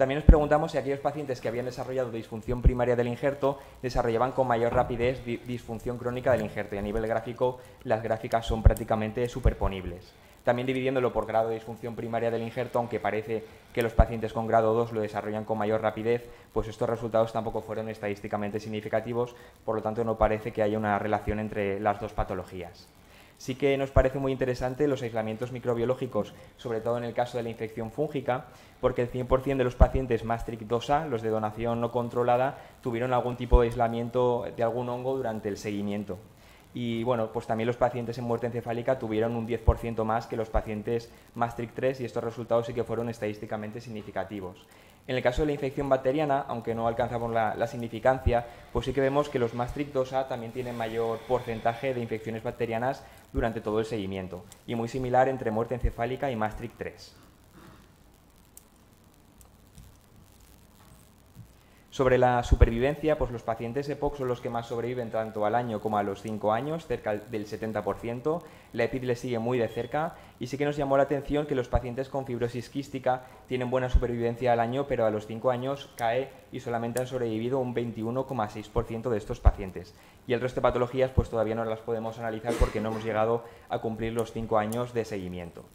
También nos preguntamos si aquellos pacientes que habían desarrollado disfunción primaria del injerto desarrollaban con mayor rapidez disfunción crónica del injerto y a nivel gráfico las gráficas son prácticamente superponibles. También dividiéndolo por grado de disfunción primaria del injerto, aunque parece que los pacientes con grado 2 lo desarrollan con mayor rapidez, pues estos resultados tampoco fueron estadísticamente significativos, por lo tanto no parece que haya una relación entre las dos patologías. Sí que nos parece muy interesante los aislamientos microbiológicos, sobre todo en el caso de la infección fúngica, porque el 100% de los pacientes Maastricht 2A, los de donación no controlada, tuvieron algún tipo de aislamiento de algún hongo durante el seguimiento. Y bueno, pues también los pacientes en muerte encefálica tuvieron un 10% más que los pacientes Maastricht 3 y estos resultados sí que fueron estadísticamente significativos. En el caso de la infección bacteriana, aunque no alcanzamos la, significancia, pues sí que vemos que los Maastricht 2A también tienen mayor porcentaje de infecciones bacterianas durante todo el seguimiento, y muy similar entre muerte encefálica y Maastricht 3. Sobre la supervivencia, pues los pacientes EPOC son los que más sobreviven tanto al año como a los 5 años, cerca del 70%. La EPID le sigue muy de cerca y sí que nos llamó la atención que los pacientes con fibrosis quística tienen buena supervivencia al año, pero a los 5 años cae y solamente han sobrevivido un 21,6% de estos pacientes. Y el resto de patologías pues todavía no las podemos analizar porque no hemos llegado a cumplir los 5 años de seguimiento.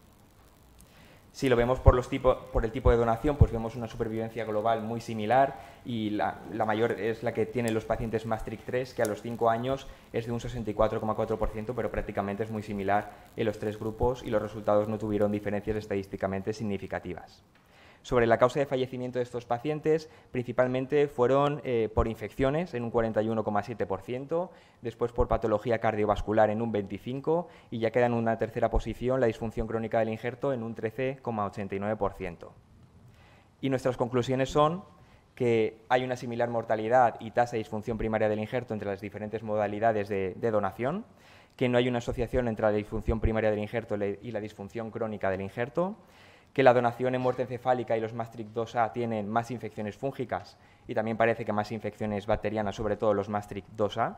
Si lo vemos por, el tipo de donación, pues vemos una supervivencia global muy similar y la, mayor es la que tienen los pacientes Maastricht 3, que a los 5 años es de un 64,4%, pero prácticamente es muy similar en los tres grupos y los resultados no tuvieron diferencias estadísticamente significativas. Sobre la causa de fallecimiento de estos pacientes, principalmente fueron eh, por infecciones en un 41,7%, después por patología cardiovascular en un 25% y ya queda en una tercera posición la disfunción crónica del injerto en un 13,89%. Y nuestras conclusiones son que hay una similar mortalidad y tasa de disfunción primaria del injerto entre las diferentes modalidades de, de donación, que no hay una asociación entre la disfunción primaria del injerto y la disfunción crónica del injerto, que la donación en muerte encefálica y los Maastricht 2A tienen más infecciones fúngicas y también parece que más infecciones bacterianas, sobre todo los Maastricht 2A,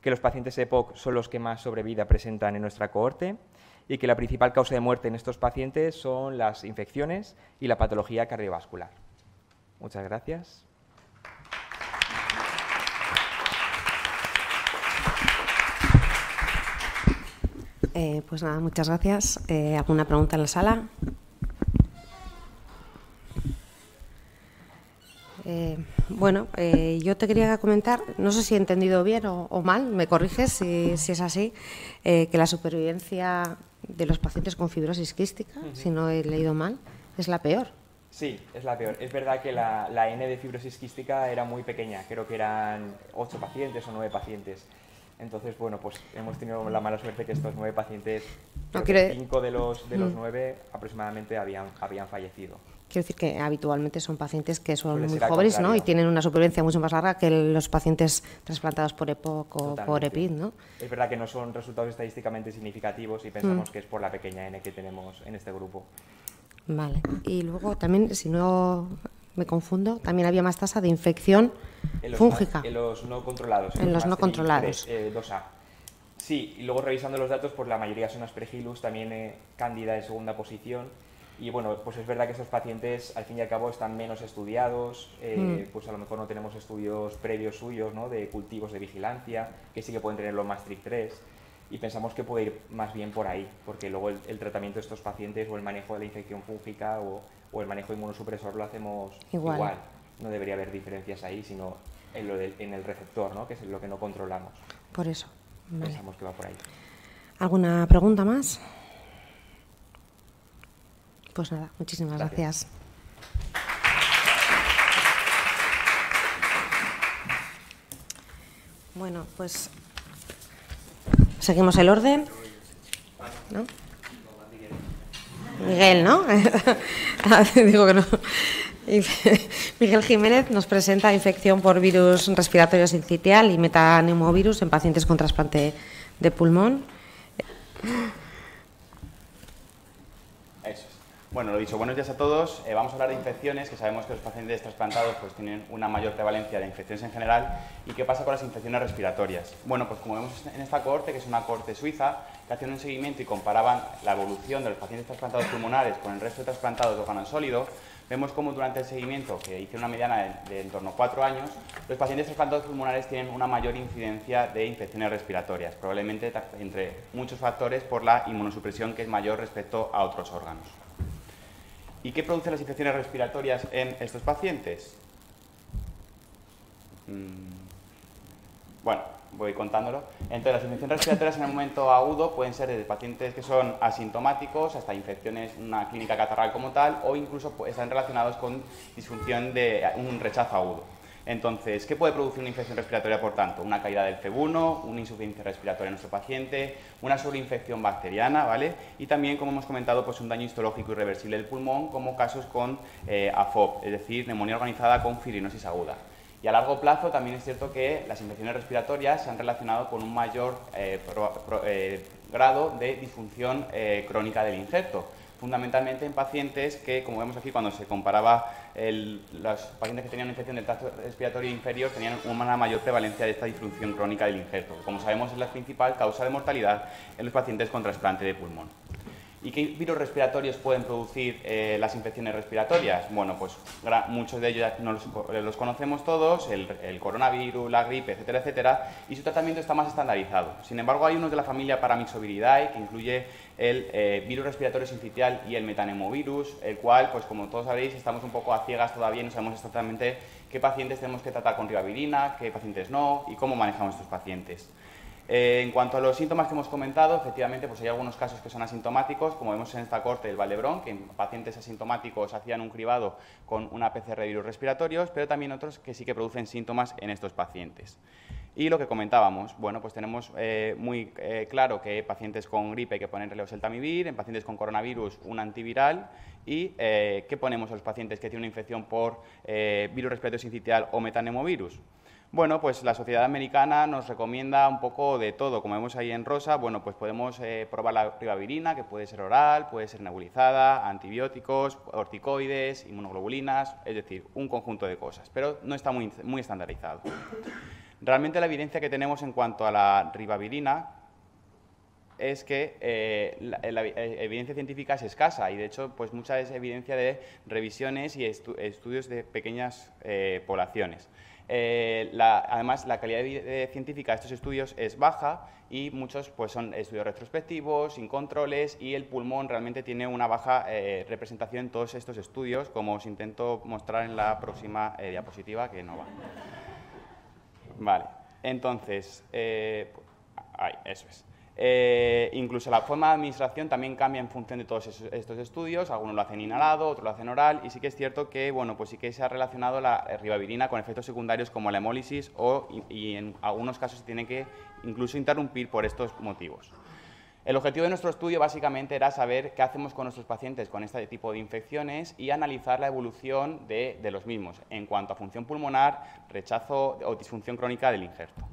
que los pacientes EPOC son los que más sobrevida presentan en nuestra cohorte y que la principal causa de muerte en estos pacientes son las infecciones y la patología cardiovascular. Muchas gracias. Eh, pues nada, muchas gracias. Eh, ¿Alguna pregunta en la sala? Eh, bueno, eh, yo te quería comentar, no sé si he entendido bien o, mal, me corriges si, es así, eh, que la supervivencia de los pacientes con fibrosis quística, si no he leído mal, es la peor. Sí, es la peor. Es verdad que la, la, N de fibrosis quística era muy pequeña, creo que eran 8 pacientes o 9 pacientes. Entonces, bueno, pues hemos tenido la mala suerte que estos 9 pacientes, 5 de los, de los 9 mm. aproximadamente habían, habían fallecido. Quiero decir que habitualmente son pacientes que son muy jóvenes ¿no? y tienen una supervivencia mucho más larga que los pacientes trasplantados por EPOC o por EPID. ¿no? Es verdad que no son resultados estadísticamente significativos y pensamos mm. que es por la pequeña N que tenemos en este grupo. Vale. Y luego también, si no me confundo, también había más tasa de infección fúngica. en los no controlados. En, los no controlados. 2A. Eh, sí, y luego revisando los datos, pues la mayoría son aspergillus, también eh, cándida de segunda posición y bueno, pues es verdad que estos pacientes al fin y al cabo están menos estudiados, eh, mm. pues a lo mejor no tenemos estudios previos suyos ¿no? de cultivos de vigilancia, que sí que pueden tener los Maastricht 3. y pensamos que puede ir más bien por ahí, porque luego el, tratamiento de estos pacientes o el manejo de la infección fúngica o, el manejo inmunosupresor lo hacemos igual. No debería haber diferencias ahí, sino en, lo en el receptor, ¿no? que es lo que no controlamos. Por eso. Pensamos que va por ahí. ¿Alguna pregunta más? Pues nada, muchísimas gracias. Bueno, pues seguimos el orden. Miguel, ¿no? [laughs] Digo que no. Miguel Jiménez nos presenta infección por virus respiratorio sincitial y metaneumovirus en pacientes con trasplante de pulmón. Bueno, lo dicho, buenos días a todos. Eh, vamos a hablar de infecciones, que sabemos que los pacientes trasplantados pues, tienen una mayor prevalencia de infecciones en general. ¿Y qué pasa con las infecciones respiratorias? Bueno, pues como vemos en esta corte, que es una corte suiza, que hacían un seguimiento y comparaban la evolución de los pacientes trasplantados pulmonares con el resto de trasplantados de órgano sólido, vemos cómo durante el seguimiento, que hice una mediana de, en torno a cuatro años, los pacientes trasplantados pulmonares tienen una mayor incidencia de infecciones respiratorias, probablemente entre muchos factores por la inmunosupresión que es mayor respecto a otros órganos. ¿Y qué producen las infecciones respiratorias en estos pacientes? Mm, bueno, voy contándolo. Entonces, las infecciones respiratorias en el momento agudo pueden ser desde pacientes que son asintomáticos hasta infecciones, una clínica catarral como tal, o incluso están relacionados con disfunción de un rechazo agudo. Entonces, ¿qué puede producir una infección respiratoria, por tanto? Una caída del FEB1, una insuficiencia respiratoria en nuestro paciente, una sobreinfección bacteriana, ¿vale? Y también, como hemos comentado, pues un daño histológico irreversible del pulmón, como casos con eh, AFOB, es decir, neumonía organizada con fibrinosis aguda. Y a largo plazo también es cierto que las infecciones respiratorias se han relacionado con un mayor eh, eh, grado de disfunción crónica del injerto fundamentalmente en pacientes que, como vemos aquí, cuando se comparaba los pacientes que tenían infección del tracto respiratorio inferior tenían una mayor prevalencia de esta disfunción crónica del injerto. Como sabemos, es la principal causa de mortalidad en los pacientes con trasplante de pulmón. ¿Y qué virus respiratorios pueden producir eh, las infecciones respiratorias? Bueno, pues muchos de ellos ya los, los, conocemos todos, el, coronavirus, la gripe, etcétera, etcétera, y su tratamiento está más estandarizado. Sin embargo, hay unos de la familia Paramyxoviridae, que incluye el eh, virus respiratorio sincitial y el metanemovirus, el cual, pues como todos sabéis, estamos un poco a ciegas todavía no sabemos exactamente qué pacientes tenemos que tratar con ribavirina, qué pacientes no, y cómo manejamos estos pacientes. Eh, en cuanto a los síntomas que hemos comentado, efectivamente pues hay algunos casos que son asintomáticos, como vemos en esta corte del Valdebrón, que en pacientes asintomáticos hacían un cribado con una PCR de virus respiratorios, pero también otros que sí que producen síntomas en estos pacientes. Y lo que comentábamos, bueno, pues tenemos eh, muy eh, claro que pacientes con gripe hay que poner levoseltamivir, en pacientes con coronavirus un antiviral y ¿qué ponemos a los pacientes que tienen una infección por virus respiratorio sincitial o metanemovirus? Bueno, pues la sociedad americana nos recomienda un poco de todo. Como vemos ahí en rosa, bueno, pues podemos eh, probar la ribavirina, que puede ser oral, puede ser nebulizada, antibióticos, orticoides, inmunoglobulinas, es decir, un conjunto de cosas, pero no está muy estandarizado. Realmente la evidencia que tenemos en cuanto a la ribavirina es que eh, la, evidencia científica es escasa y de hecho pues mucha es evidencia de revisiones y estudios de pequeñas eh, poblaciones. Eh, además, la calidad científica de estos estudios es baja y muchos pues, son estudios retrospectivos, sin controles y el pulmón realmente tiene una baja eh, representación en todos estos estudios, como os intento mostrar en la próxima eh, diapositiva, que no va. Vale, entonces, ahí, eso es. Eh, incluso la forma de administración también cambia en función de todos estos estudios. Algunos lo hacen inhalado, otros lo hacen oral. Y sí que es cierto que, bueno, pues sí que se ha relacionado la ribavirina con efectos secundarios como la hemólisis o, y, en algunos casos se tiene que incluso interrumpir por estos motivos. El objetivo de nuestro estudio básicamente era saber qué hacemos con nuestros pacientes con este tipo de infecciones y analizar la evolución de los mismos en cuanto a función pulmonar, rechazo o disfunción crónica del injerto.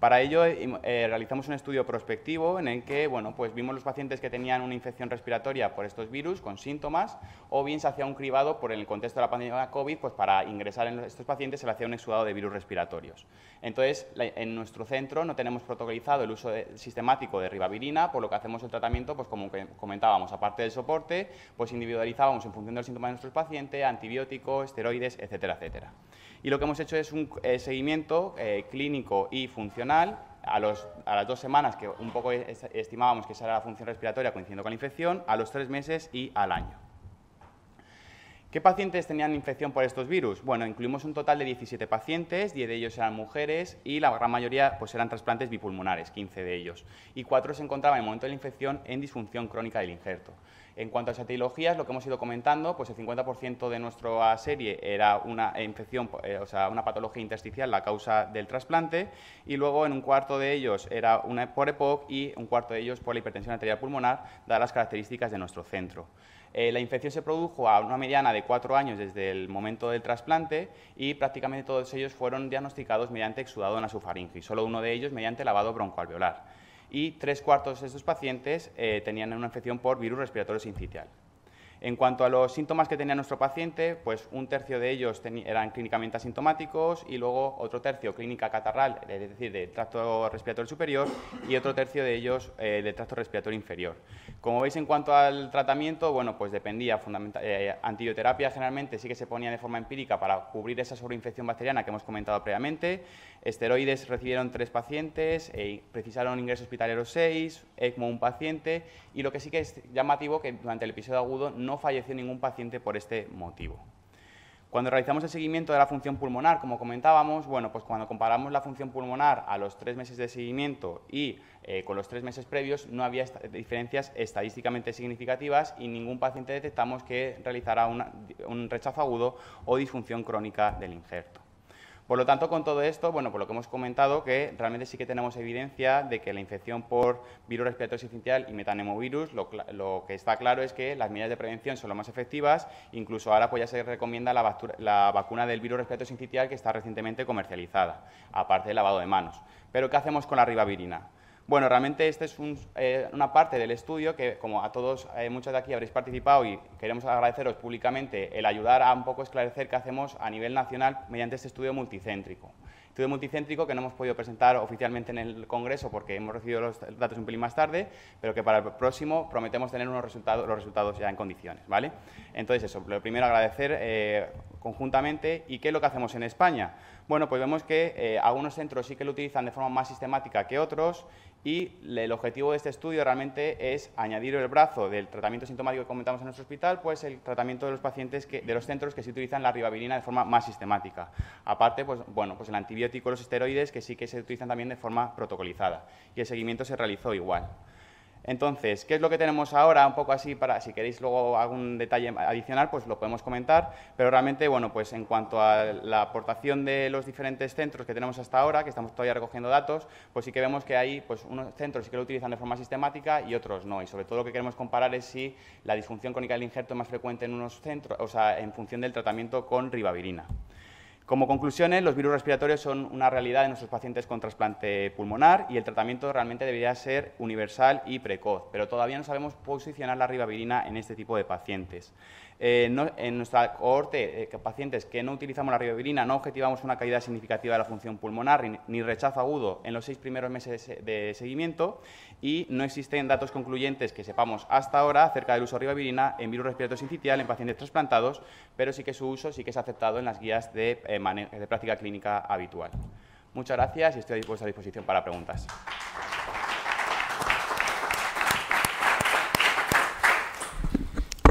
Para ello eh, realizamos un estudio prospectivo en el que bueno, pues vimos los pacientes que tenían una infección respiratoria por estos virus con síntomas o bien se hacía un cribado por el contexto de la pandemia COVID, pues para ingresar en estos pacientes se le hacía un exudado de virus respiratorios. Entonces, en nuestro centro no tenemos protocolizado el uso sistemático de ribavirina, por lo que hacemos el tratamiento, pues como comentábamos, aparte del soporte, pues individualizábamos en función de los síntomas de nuestros pacientes, antibióticos, esteroides, etcétera, etcétera. Y lo que hemos hecho es un eh, seguimiento eh, clínico y funcional a, los, a las dos semanas, que un poco estimábamos que esa era la función respiratoria coincidiendo con la infección, a los tres meses y al año. ¿Qué pacientes tenían infección por estos virus? Bueno, incluimos un total de 17 pacientes, 10 de ellos eran mujeres y la gran mayoría pues, eran trasplantes bipulmonares, 15 de ellos. Y 4 se encontraban en el momento de la infección en disfunción crónica del injerto. En cuanto a las etiologías, lo que hemos ido comentando, pues el 50% de nuestra serie era una infección, eh, o sea, una patología intersticial, la causa del trasplante, y luego en un cuarto de ellos era una por EPOC y un cuarto de ellos por la hipertensión arterial pulmonar, dadas las características de nuestro centro. Eh, la infección se produjo a una mediana de cuatro años desde el momento del trasplante y prácticamente todos ellos fueron diagnosticados mediante exudado nasofaringe y solo uno de ellos mediante lavado broncoalveolar. Y tres cuartos de estos pacientes eh, tenían una infección por virus respiratorio sincitial. En cuanto a los síntomas que tenía nuestro paciente, pues un tercio de ellos eran clínicamente asintomáticos y luego otro tercio clínica catarral, es decir, de tracto respiratorio superior, y otro tercio de ellos eh, de tracto respiratorio inferior. Como veis, en cuanto al tratamiento, bueno, pues dependía, eh, antibioterapia generalmente sí que se ponía de forma empírica para cubrir esa sobreinfección bacteriana que hemos comentado previamente, esteroides recibieron tres pacientes, e precisaron ingreso hospitalario seis, ECMO un paciente, y lo que sí que es llamativo que durante el episodio agudo no falleció ningún paciente por este motivo. Cuando realizamos el seguimiento de la función pulmonar, como comentábamos, bueno, pues cuando comparamos la función pulmonar a los tres meses de seguimiento y eh, con los tres meses previos, no había diferencias estadísticamente significativas y ningún paciente detectamos que realizara un rechazo agudo o disfunción crónica del injerto. Por lo tanto, con todo esto, bueno, por lo que hemos comentado, que realmente sí que tenemos evidencia de que la infección por virus respiratorio sincitial y metanemovirus, lo, lo, que está claro es que las medidas de prevención son lo más efectivas, incluso ahora pues ya se recomienda la, la vacuna del virus respiratorio sincitial que está recientemente comercializada, aparte del lavado de manos. Pero ¿qué hacemos con la ribavirina? Bueno, realmente esta es eh, una parte del estudio que, como a todos, eh, muchos de aquí habréis participado y queremos agradeceros públicamente el ayudar a un poco esclarecer qué hacemos a nivel nacional mediante este estudio multicéntrico. Estudio multicéntrico que no hemos podido presentar oficialmente en el Congreso porque hemos recibido los datos un pelín más tarde, pero que para el próximo prometemos tener unos resultados, los resultados ya en condiciones. ¿vale? Entonces, eso, lo primero agradecer eh, conjuntamente. ¿Y qué es lo que hacemos en España? Bueno, pues vemos que algunos centros sí que lo utilizan de forma más sistemática que otros y el objetivo de este estudio realmente es añadir el brazo del tratamiento sintomático que comentamos en nuestro hospital, pues el tratamiento de los pacientes que, de los centros que se utilizan la ribavirina de forma más sistemática. Aparte, pues bueno, pues el antibiótico, los esteroides que sí que se utilizan también de forma protocolizada y el seguimiento se realizó igual. Entonces, ¿qué es lo que tenemos ahora? Un poco así para, si queréis luego algún detalle adicional, pues lo podemos comentar, pero realmente, bueno, pues en cuanto a la aportación de los diferentes centros que tenemos hasta ahora, que estamos todavía recogiendo datos, pues sí que vemos que hay pues unos centros sí que lo utilizan de forma sistemática y otros no, y sobre todo lo que queremos comparar es si la disfunción crónica del injerto es más frecuente en unos centros, o sea, en función del tratamiento con ribavirina. Como conclusiones, los virus respiratorios son una realidad en nuestros pacientes con trasplante pulmonar y el tratamiento realmente debería ser universal y precoz, pero todavía no sabemos posicionar la ribavirina en este tipo de pacientes. Eh, en nuestra cohorte de pacientes que no utilizamos la ribavirina no objetivamos una caída significativa de la función pulmonar ni, rechazo agudo en los seis primeros meses de, seguimiento y no existen datos concluyentes que sepamos hasta ahora acerca del uso de ribavirina en virus respiratorio sincitial en pacientes trasplantados, pero sí que su uso sí que es aceptado en las guías de, eh, de práctica clínica habitual. Muchas gracias y estoy a disposición para preguntas.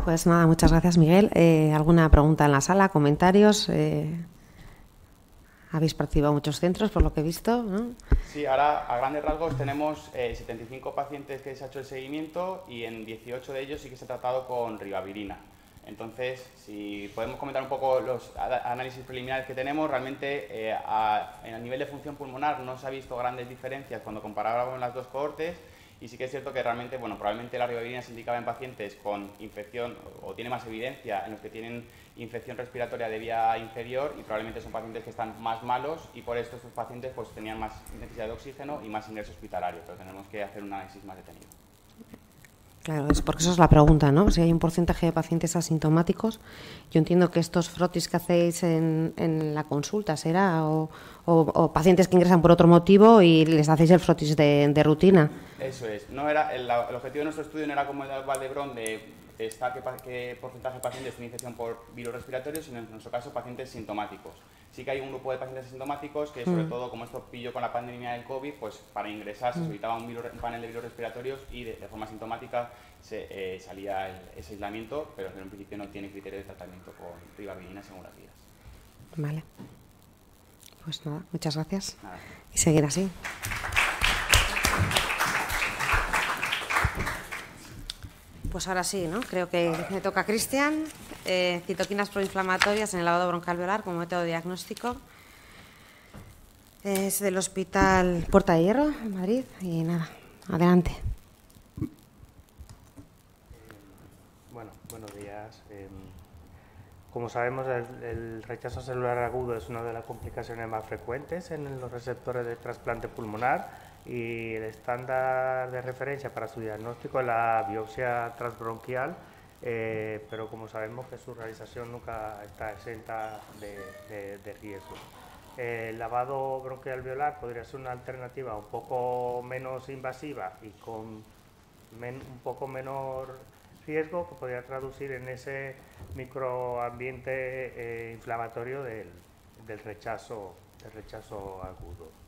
Pues nada, muchas gracias Miguel. Eh, ¿Alguna pregunta en la sala? ¿Comentarios? Eh, habéis participado muchos centros, por lo que he visto, ¿no? Sí, ahora a grandes rasgos tenemos 75 eh, pacientes que se ha hecho el seguimiento y en 18 de ellos sí que se ha tratado con ribavirina. Entonces, si podemos comentar un poco los análisis preliminares que tenemos, realmente a, en el nivel de función pulmonar no se ha visto grandes diferencias cuando comparábamos las dos cohortes y sí que es cierto que realmente, bueno, probablemente la ribavirina se indicaba en pacientes con infección o tiene más evidencia en los que tienen infección respiratoria de vía inferior y probablemente son pacientes que están más malos y por esto estos pacientes pues tenían más necesidad de oxígeno y más ingreso hospitalario, pero tenemos que hacer un análisis más detenido. Claro, es porque eso es la pregunta, ¿no? Si hay un porcentaje de pacientes asintomáticos, yo entiendo que estos frotis que hacéis en, la consulta será, o, pacientes que ingresan por otro motivo y les hacéis el frotis de, rutina. Eso es. No era el, objetivo de nuestro estudio no era como el de Valdebrón de estar qué, porcentaje de pacientes tienen infección por virus respiratorio, sino en nuestro caso pacientes sintomáticos. Sí que hay un grupo de pacientes asintomáticos que, sobre todo, como esto pillo con la pandemia del COVID, pues para ingresar se solicitaba un, panel de virus respiratorios y de, forma asintomática se, eh, salía ese aislamiento, pero en principio no tiene criterio de tratamiento con ribavirina según las guías. Vale. Pues nada, muchas gracias. Y seguir así. Pues ahora sí, ¿no? Creo que me toca a Cristian. Eh, citoquinas proinflamatorias en el lavado broncal velar como método diagnóstico. Es del Hospital Puerta de Hierro, en Madrid. Y nada, adelante. Bueno, buenos días. Em, como sabemos, el, rechazo celular agudo es una de las complicaciones más frecuentes en los receptores de trasplante pulmonar y el estándar de referencia para su diagnóstico es la biopsia transbronquial, eh, pero como sabemos que su realización nunca está exenta de, riesgo. el lavado bronquial alveolar podría ser una alternativa un poco menos invasiva y con un poco menor riesgo que podría traducir en ese microambiente eh, inflamatorio del, del, rechazo, del rechazo agudo.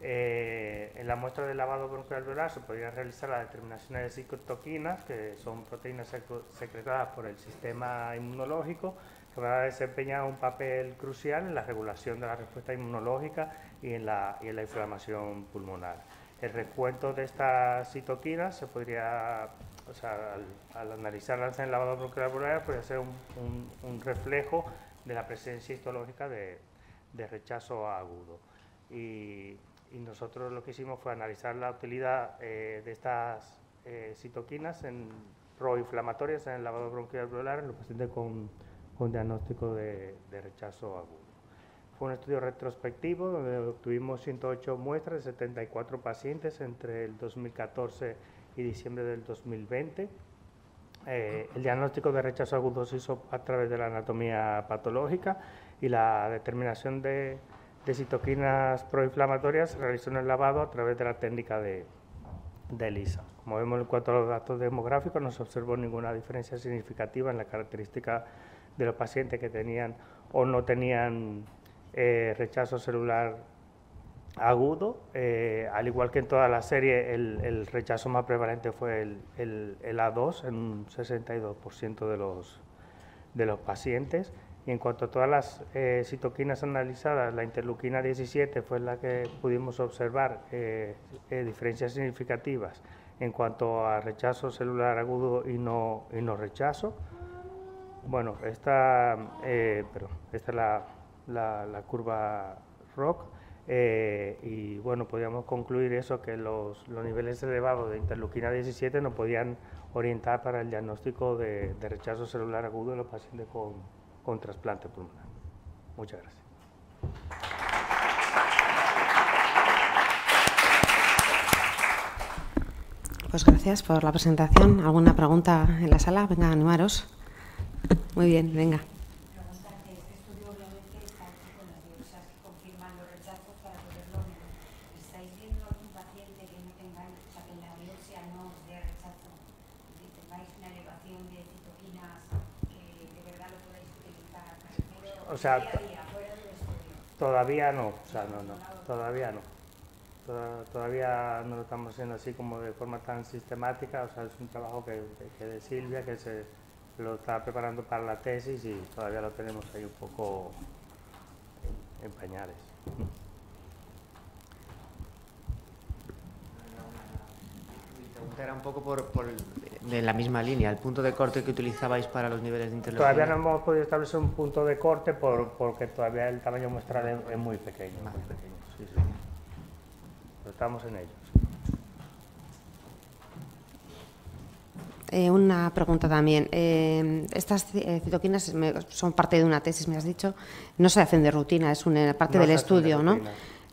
Eh, en la muestra de lavado broncoalveolar se podría realizar la determinación de citoquinas, que son proteínas secretadas por el sistema inmunológico, que van a desempeñar un papel crucial en la regulación de la respuesta inmunológica y en la, inflamación pulmonar. El recuento de estas citoquinas se podría, o sea, al, analizarlas en el lavado broncoalveolar, podría ser un, un, reflejo de la presencia histológica de, de rechazo agudo. Y y nosotros lo que hicimos fue analizar la utilidad eh, de estas eh, citoquinas proinflamatorias en el lavado bronquial alveolar en los pacientes con, con diagnóstico de, rechazo agudo. Fue un estudio retrospectivo donde obtuvimos 108 muestras de 74 pacientes entre el 2014 y diciembre del 2020. Eh, el diagnóstico de rechazo agudo se hizo a través de la anatomía patológica y la determinación de de citoquinas proinflamatorias realizó el lavado a través de la técnica de, de ELISA. Como vemos en cuanto a los datos demográficos, no se observó ninguna diferencia significativa en la característica de los pacientes que tenían o no tenían eh, rechazo celular agudo. Eh, al igual que en toda la serie, el, rechazo más prevalente fue el, el, el A2 en un 62% de los, de los pacientes. Y en cuanto a todas las eh, citoquinas analizadas, la interleuquina 17 fue la que pudimos observar eh, eh, diferencias significativas en cuanto a rechazo celular agudo y no, y no rechazo. Bueno, esta, pero esta es la, la, curva ROC y bueno, podríamos concluir eso, que los, los, niveles elevados de interleuquina 17 nos podían orientar para el diagnóstico de, de rechazo celular agudo en los pacientes con con trasplante pulmonar. Muchas gracias. Pues gracias por la presentación. ¿Alguna pregunta en la sala? Venga, animaros. Muy bien, venga. O sea, todavía no, o sea, no, no, todavía no. Todavía no lo estamos haciendo así como de forma tan sistemática, o sea, es un trabajo que, de Silvia, que se lo está preparando para la tesis y todavía lo tenemos ahí un poco en pañales. era un poco por, de la misma línea, el punto de corte que utilizabais para los niveles de interleucina. Todavía no hemos podido establecer un punto de corte por, porque todavía el tamaño muestral es, muy pequeño. Muy pequeño sí, sí. Pero estamos en ello. Eh, una pregunta también. Eh, estas eh, citoquinas son parte de una tesis, me has dicho. No se hacen de rutina, es una parte del estudio, ¿no?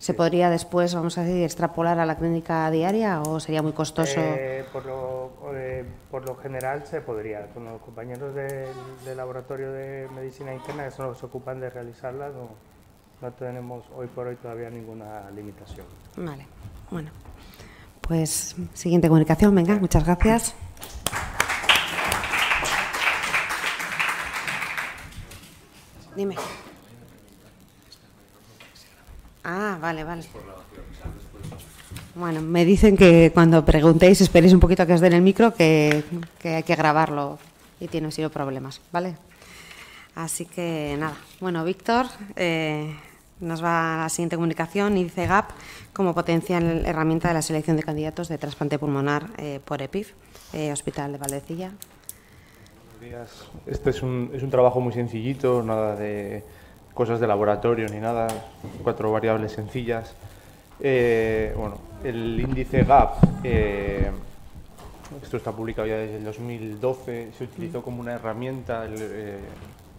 ¿Se podría después, vamos a decir, extrapolar a la clínica diaria o sería muy costoso? Eh, por, lo, eh, por, lo, general se podría. Con los compañeros del, laboratorio de medicina interna que son los que se ocupan de realizarla, no, no tenemos hoy por hoy todavía ninguna limitación. Vale, bueno. Pues siguiente comunicación, venga, muchas gracias. Dime. Ah, vale, vale. Bueno, me dicen que cuando preguntéis esperéis un poquito a que os den el micro, que, que hay que grabarlo y tiene sido problemas, ¿vale? Así que nada. Bueno, Víctor eh, nos va la siguiente comunicación, ICE GAP, como potencial herramienta de la selección de candidatos de trasplante pulmonar eh, por EPIF, eh, Hospital de Valdecilla. Buenos días. Este es un, es un trabajo muy sencillito, nada de cosas de laboratorio ni nada, cuatro variables sencillas. Eh, bueno, el índice GAP, eh, esto está publicado ya desde el 2012, se utilizó como una herramienta eh,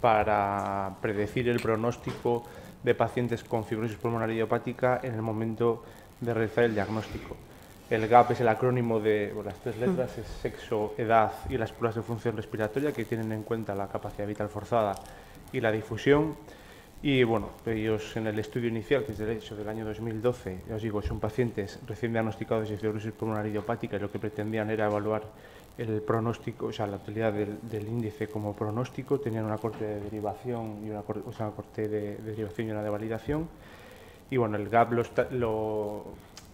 para predecir el pronóstico de pacientes con fibrosis pulmonar idiopática en el momento de realizar el diagnóstico. El GAP es el acrónimo de bueno, las tres letras, es sexo, edad y las pruebas de función respiratoria que tienen en cuenta la capacidad vital forzada y la difusión. Y bueno, ellos en el estudio inicial, que es del hecho del año 2012, ya os digo, son pacientes recién diagnosticados de fibrosis pulmonar idiopática y lo que pretendían era evaluar el pronóstico, o sea, la utilidad del, índice como pronóstico, tenían una corte de derivación y una, o sea, una corte de, de derivación y una de validación. Y bueno, el GAP lo,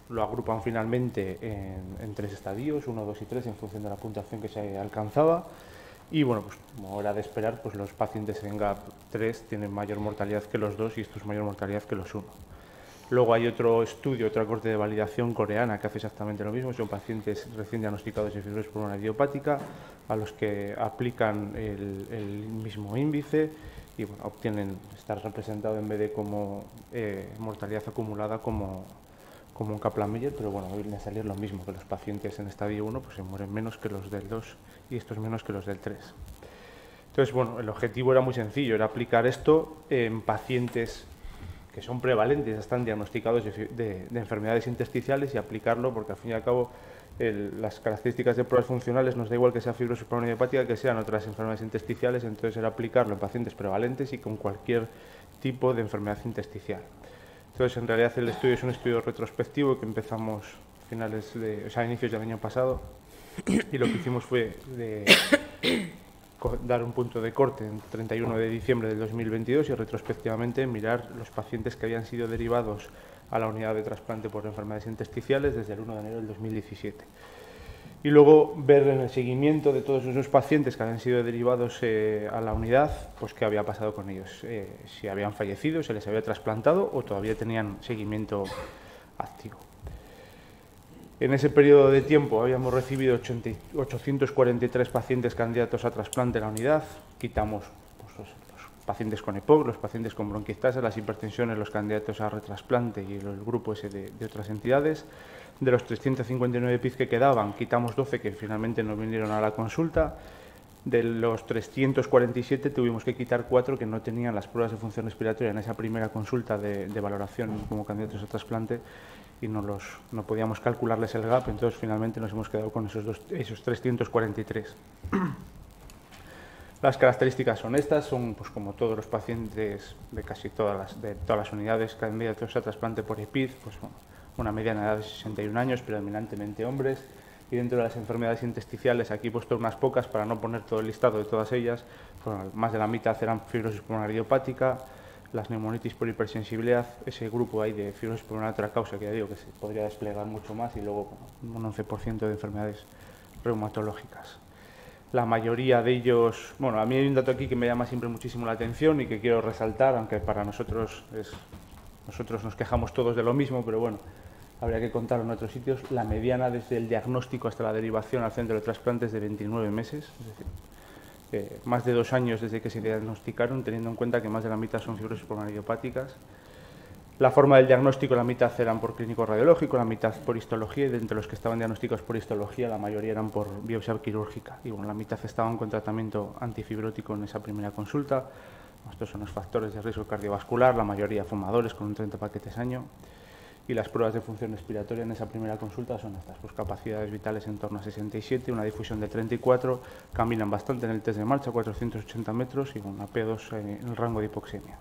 lo, agrupan finalmente en, en tres estadios, 1, 2 y 3, en función de la puntuación que se alcanzaba. Y bueno, pues como era de esperar, pues los pacientes en GAP 3 tienen mayor mortalidad que los 2 y esto es mayor mortalidad que los 1. Luego hay otro estudio, otra corte de validación coreana que hace exactamente lo mismo. Son pacientes recién diagnosticados de fibrosis pulmonar idiopática a los que aplican el, el mismo índice y bueno, obtienen estar representado en vez de como eh, mortalidad acumulada como, como un Kaplan-Meier, pero bueno, viene a salir lo mismo, que los pacientes en estadio 1 pues, se mueren menos que los del 2 y estos menos que los del 3. Entonces, bueno, el objetivo era muy sencillo, era aplicar esto en pacientes que son prevalentes, están diagnosticados de, enfermedades intersticiales y aplicarlo porque al fin y al cabo las características de pruebas funcionales nos da igual que sea fibrosis idiopática que sean otras enfermedades intersticiales, entonces era aplicarlo en pacientes prevalentes y con cualquier tipo de enfermedad intersticial. Entonces, en realidad el estudio es un estudio retrospectivo que empezamos finales de, o sea, inicios del año pasado y lo que hicimos fue dar un punto de corte en 31 de diciembre del 2022 y retrospectivamente mirar los pacientes que habían sido derivados a la unidad de trasplante por enfermedades intersticiales desde el 1 de enero del 2017. Y luego ver en el seguimiento de todos esos pacientes que habían sido derivados eh, a la unidad, pues qué había pasado con ellos, eh, si habían fallecido, se les había trasplantado o todavía tenían seguimiento activo. En ese periodo de tiempo habíamos recibido 80 843 pacientes candidatos a trasplante en la unidad. Quitamos pues, los, pacientes con EPOC, los pacientes con bronquiectasia, las hipertensiones, los candidatos a retrasplante y el grupo ese de, otras entidades. De los 359 PIZ que quedaban, quitamos 12 que finalmente no vinieron a la consulta. De los 347 tuvimos que quitar 4 que no tenían las pruebas de función respiratoria en esa primera consulta de valoración como candidatos a trasplante y no, los, no podíamos calcularles el gap, entonces finalmente nos hemos quedado con esos, dos, esos 343. [clears throat] Las características son estas, son pues como todos los pacientes de casi todas las, de todas las unidades candidatos a trasplante por EPID, pues una mediana edad de 61 años, predominantemente hombres, y dentro de las enfermedades intersticiales, aquí he puesto unas pocas para no poner todo el listado de todas ellas, bueno, más de la mitad eran fibrosis pulmonar idiopática, las neumonitis por hipersensibilidad, ese grupo ahí de fibrosis pulmonar otra causa que ya digo que se podría desplegar mucho más, y luego bueno, un 11% de enfermedades reumatológicas. La mayoría de ellos, bueno, a mí hay un dato aquí que me llama siempre muchísimo la atención y que quiero resaltar, aunque para nosotros es, nosotros nos quejamos todos de lo mismo, pero bueno, habría que contarlo en otros sitios. La mediana desde el diagnóstico hasta la derivación al centro de trasplante es de 29 meses, es decir, más de dos años desde que se diagnosticaron, teniendo en cuenta que más de la mitad son fibrosis pulmonar idiopáticas. La forma del diagnóstico, la mitad eran por clínico radiológico, la mitad por histología, y de entre los que estaban diagnosticados por histología, la mayoría eran por biopsia quirúrgica. Y bueno, la mitad estaban con tratamiento antifibrótico en esa primera consulta. Estos son los factores de riesgo cardiovascular, la mayoría fumadores con un 30 paquetes año. Y las pruebas de función respiratoria en esa primera consulta son estas, pues capacidades vitales en torno a 67, una difusión de 34, caminan bastante en el test de marcha, 480 metros y una P2 en el rango de hipoxemia.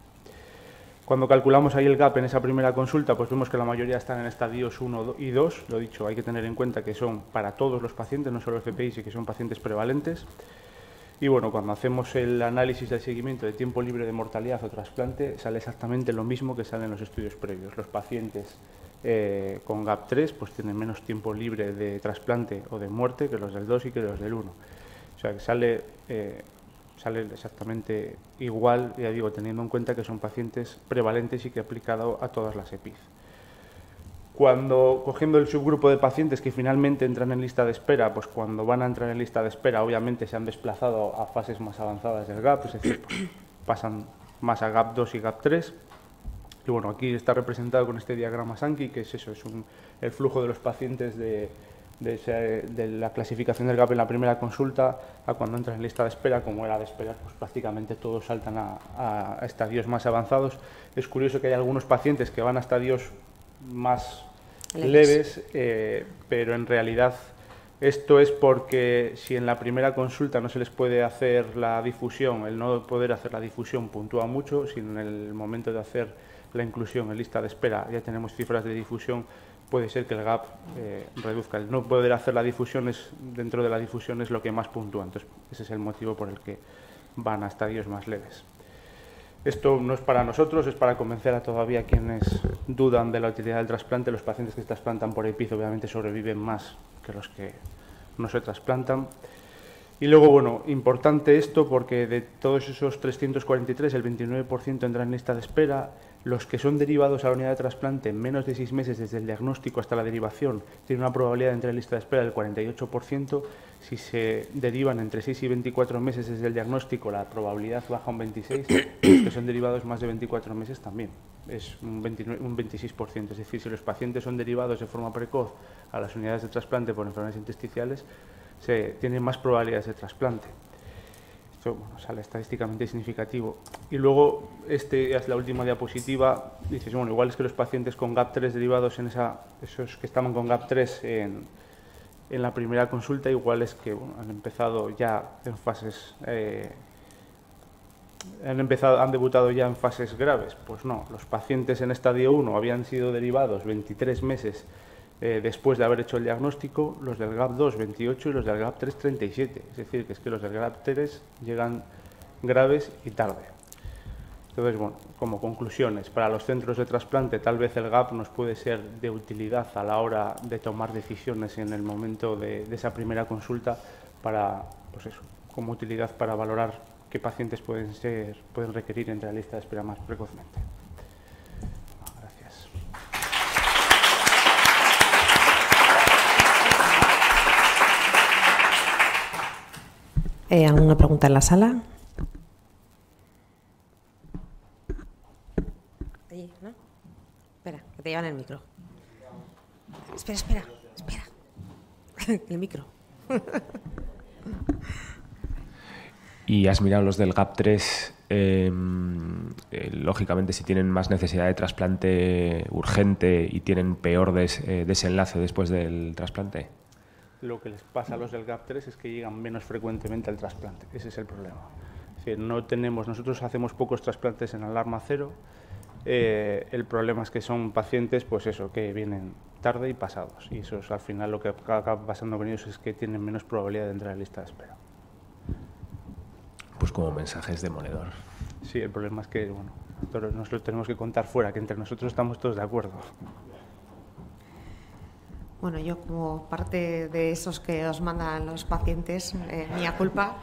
Cuando calculamos ahí el gap en esa primera consulta, pues vemos que la mayoría están en estadios 1 y 2. Lo dicho, hay que tener en cuenta que son para todos los pacientes, no solo FPI, y que son pacientes prevalentes. Y bueno, cuando hacemos el análisis del seguimiento de tiempo libre de mortalidad o trasplante, sale exactamente lo mismo que sale en los estudios previos. Los pacientes eh, con GAP3 pues tienen menos tiempo libre de trasplante o de muerte que los del 2 y que los del 1. O sea que sale, eh, sale exactamente igual, ya digo, teniendo en cuenta que son pacientes prevalentes y que aplicado a todas las EPIZ. Cuando, cogiendo el subgrupo de pacientes que finalmente entran en lista de espera, pues cuando van a entrar en lista de espera, obviamente se han desplazado a fases más avanzadas del GAP, es decir, pues, pasan más a GAP2 y GAP3. Y bueno, aquí está representado con este diagrama Sankey, que es eso, es el flujo de los pacientes de, de, la clasificación del GAP en la primera consulta a cuando entran en lista de espera, como era de esperar, pues prácticamente todos saltan a, a estadios más avanzados. Es curioso que hay algunos pacientes que van a estadios más leves, eh, pero en realidad esto es porque si en la primera consulta no se les puede hacer la difusión, el no poder hacer la difusión puntúa mucho, si en el momento de hacer la inclusión en lista de espera ya tenemos cifras de difusión, puede ser que el gap eh, reduzca. El no poder hacer la difusión es, dentro de la difusión es lo que más puntúa, entonces ese es el motivo por el que van a estadios más leves. Esto no es para nosotros, es para convencer a todavía quienes dudan de la utilidad del trasplante. Los pacientes que se trasplantan por EPIZ obviamente sobreviven más que los que no se trasplantan. Y luego, bueno, importante esto porque de todos esos 343, el 29% entra en lista de espera, los que son derivados a la unidad de trasplante en menos de seis meses desde el diagnóstico hasta la derivación tienen una probabilidad de entrar en lista de espera del 48%. Si se derivan entre 6 y 24 meses desde el diagnóstico, la probabilidad baja un 26%. Los que son derivados más de 24 meses también es un, 29, un 26%. Es decir, si los pacientes son derivados de forma precoz a las unidades de trasplante por enfermedades intersticiales, se tienen más probabilidades de trasplante. Esto sale estadísticamente significativo. Y luego, este es la última diapositiva, dices, bueno, igual es que los pacientes con GAP3 derivados en esa, esos que estaban con GAP3 en, en la primera consulta, igual es que han empezado ya en fases... Eh, han, empezado, han debutado ya en fases graves. Pues no, los pacientes en estadio 1 habían sido derivados 23 meses eh, después de haber hecho el diagnóstico, los del GAP2 28 y los del GAP3 37. Es decir, que es que los del GAP3 llegan graves y tarde. Entonces, bueno, como conclusiones, para los centros de trasplante tal vez el GAP nos puede ser de utilidad a la hora de tomar decisiones en el momento de, esa primera consulta para, pues eso, como utilidad para valorar qué pacientes pueden, ser, pueden requerir entre la lista de espera más precozmente. Eh, ¿Alguna pregunta en la sala? Allí, ¿no? Espera, que te llevan el micro. Espera, espera, espera. [laughs] el micro. y has mirado los del GAP3, em, eh, lógicamente si tienen más necesidad de trasplante urgente y tienen peor eh, desenlace después del trasplante lo que les pasa a los del GAP3 es que llegan menos frecuentemente al trasplante. Ese es el problema. Es no tenemos, nosotros hacemos pocos trasplantes en alarma cero. Eh, el problema es que son pacientes, pues eso, que vienen tarde y pasados. Y eso es al final lo que acaba pasando con ellos es que tienen menos probabilidad de entrar en lista de espera. Pues como mensajes demoledor. Sí, el problema es que, bueno, nos lo tenemos que contar fuera, que entre nosotros estamos todos de acuerdo. Bueno, yo como parte de esos que os mandan los pacientes, eh, mía culpa,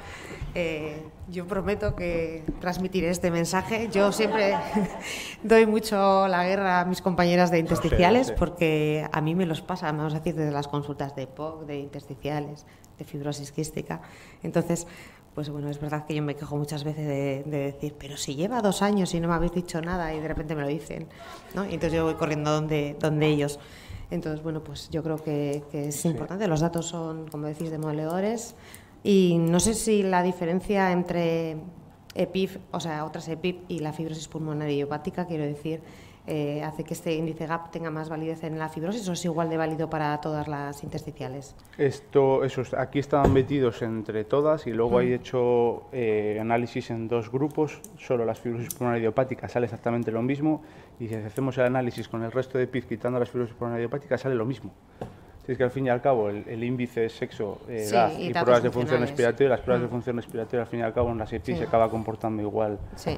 eh, yo prometo que transmitiré este mensaje. Yo siempre [laughs] doy mucho la guerra a mis compañeras de intersticiales porque a mí me los pasa, vamos a decir, desde las consultas de POC, de intersticiales, de fibrosis quística. Entonces, pues bueno, es verdad que yo me quejo muchas veces de, decir, pero si lleva dos años y no me habéis dicho nada y de repente me lo dicen, ¿no? Y entonces yo voy corriendo donde, donde ellos. Entonces, bueno, pues yo creo que, es importante. Los datos son, como decís, demoledores. Y no sé si la diferencia entre EPIF, o sea, otras EPIF y la fibrosis pulmonar idiopática, quiero decir, eh, hace que este índice GAP tenga más validez en la fibrosis o es igual de válido para todas las intersticiales? Esto, esos, aquí estaban metidos entre todas y luego hay mm. hecho eh, análisis en dos grupos, solo las fibrosis pulmonar idiopáticas sale exactamente lo mismo y si hacemos el análisis con el resto de PIF quitando las fibrosis pulmonar idiopáticas sale lo mismo. Es es que al fin y al cabo el, índice es sexo, edad y, pruebas de función respiratoria, las pruebas de mm. función respiratoria al fin y al cabo en la sepsis se acaba comportando igual. Sí.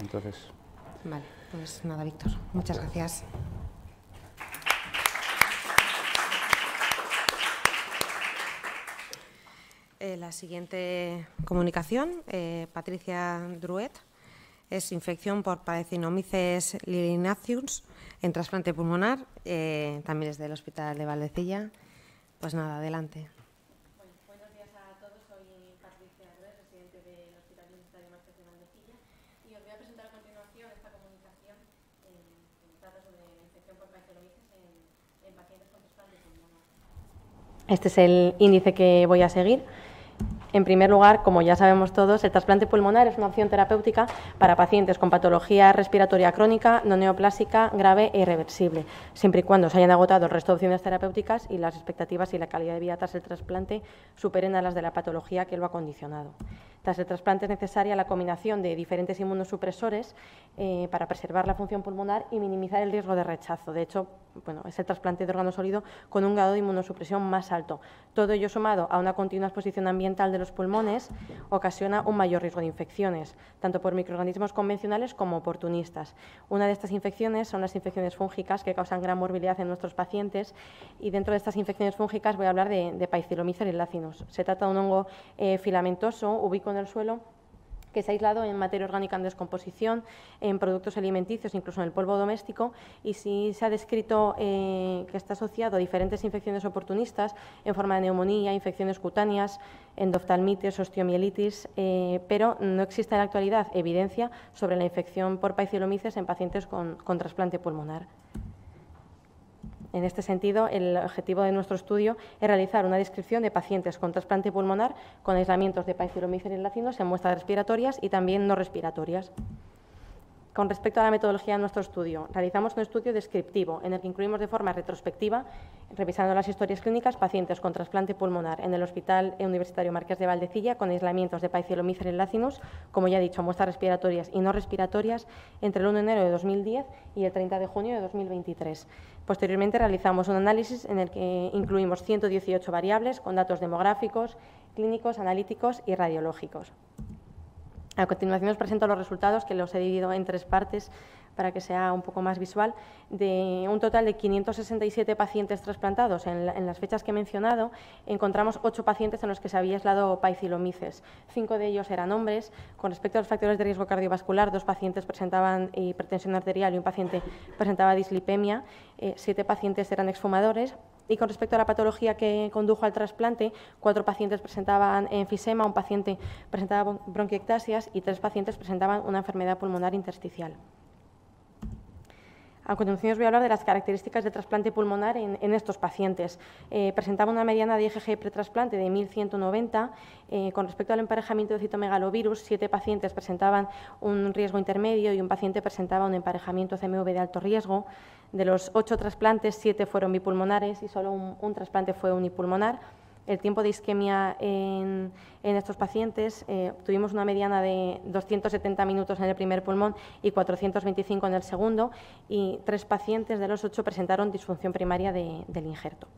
Entonces. Vale, pues nada, Víctor, muchas gracias. Eh, la siguiente comunicación, eh, Patricia Druet, es infección por Paracinomyces lirinaceus en trasplante pulmonar, eh, también es del Hospital de Valdecilla. Pues nada, adelante. buenos días a todos, soy Patricia Druet, residente del Hospital Universitario Márquez de Valdecilla, y os voy a presentar a continuación esta comunicación que trata sobre la infección por Paracinomyces en, en pacientes con trasplante pulmonar. Este es el índice que voy a seguir. En primer lugar, como ya sabemos todos, el trasplante pulmonar es una opción terapéutica para pacientes con patología respiratoria crónica, no neoplásica, grave e irreversible, siempre y cuando se hayan agotado el resto de opciones terapéuticas y las expectativas y la calidad de vida tras el trasplante superen a las de la patología que lo ha condicionado. Tras el trasplante es necesaria la combinación de diferentes inmunosupresores eh, para preservar la función pulmonar y minimizar el riesgo de rechazo. De hecho, bueno, es el trasplante de órgano sólido con un grado de inmunosupresión más alto. Todo ello sumado a una continua exposición ambiental de los pulmones ocasiona un mayor riesgo de infecciones, tanto por microorganismos convencionales como oportunistas. Una de estas infecciones son las infecciones fúngicas que causan gran morbilidad en nuestros pacientes y dentro de estas infecciones fúngicas voy a hablar de, de y lacinus. Se trata de un hongo eh, filamentoso, ubico en el suelo que se ha aislado en materia orgánica en descomposición, en productos alimenticios, incluso en el polvo doméstico, y sí se ha descrito eh, que está asociado a diferentes infecciones oportunistas en forma de neumonía, infecciones cutáneas, endoftalmitis, osteomielitis, eh, pero no existe en la actualidad evidencia sobre la infección por paicilomices en pacientes con trasplante pulmonar. En este sentido, el objetivo de nuestro estudio es realizar una descripción de pacientes con trasplante pulmonar con aislamientos de y lacinos en muestras respiratorias y también no respiratorias. Con respecto a la metodología de nuestro estudio, realizamos un estudio descriptivo en el que incluimos de forma retrospectiva, revisando las historias clínicas, pacientes con trasplante pulmonar en el Hospital Universitario Marqués de Valdecilla con aislamientos de Paecilomyces lacinus, como ya he dicho, muestras respiratorias y no respiratorias, entre el 1 de enero de 2010 y el 30 de junio de 2023. Posteriormente realizamos un análisis en el que incluimos 118 variables con datos demográficos, clínicos, analíticos y radiológicos. A continuación os presento los resultados, que los he dividido en tres partes para que sea un poco más visual, de un total de 567 pacientes trasplantados. En, las fechas que he mencionado, encontramos ocho pacientes en los que se había aislado paicilomices. Cinco de ellos eran hombres. Con respecto a los factores de riesgo cardiovascular, dos pacientes presentaban hipertensión arterial y un paciente presentaba dislipemia. Eh, siete pacientes eran exfumadores. Y con respecto a la patología que condujo al trasplante, cuatro pacientes presentaban enfisema, un paciente presentaba bronquiectasias y tres pacientes presentaban una enfermedad pulmonar intersticial. A continuación os voy a hablar de las características de trasplante pulmonar en, estos pacientes. Eh, presentaba una mediana de IgG pretrasplante de 1.190. Eh, con respecto al emparejamiento de citomegalovirus, siete pacientes presentaban un riesgo intermedio y un paciente presentaba un emparejamiento CMV de alto riesgo. De los ocho trasplantes, siete fueron bipulmonares y solo un trasplante fue unipulmonar el tiempo de isquemia en, estos pacientes, eh, tuvimos una mediana de 270 minutos en el primer pulmón y 425 en el segundo, y tres pacientes de los ocho presentaron disfunción primaria del injerto.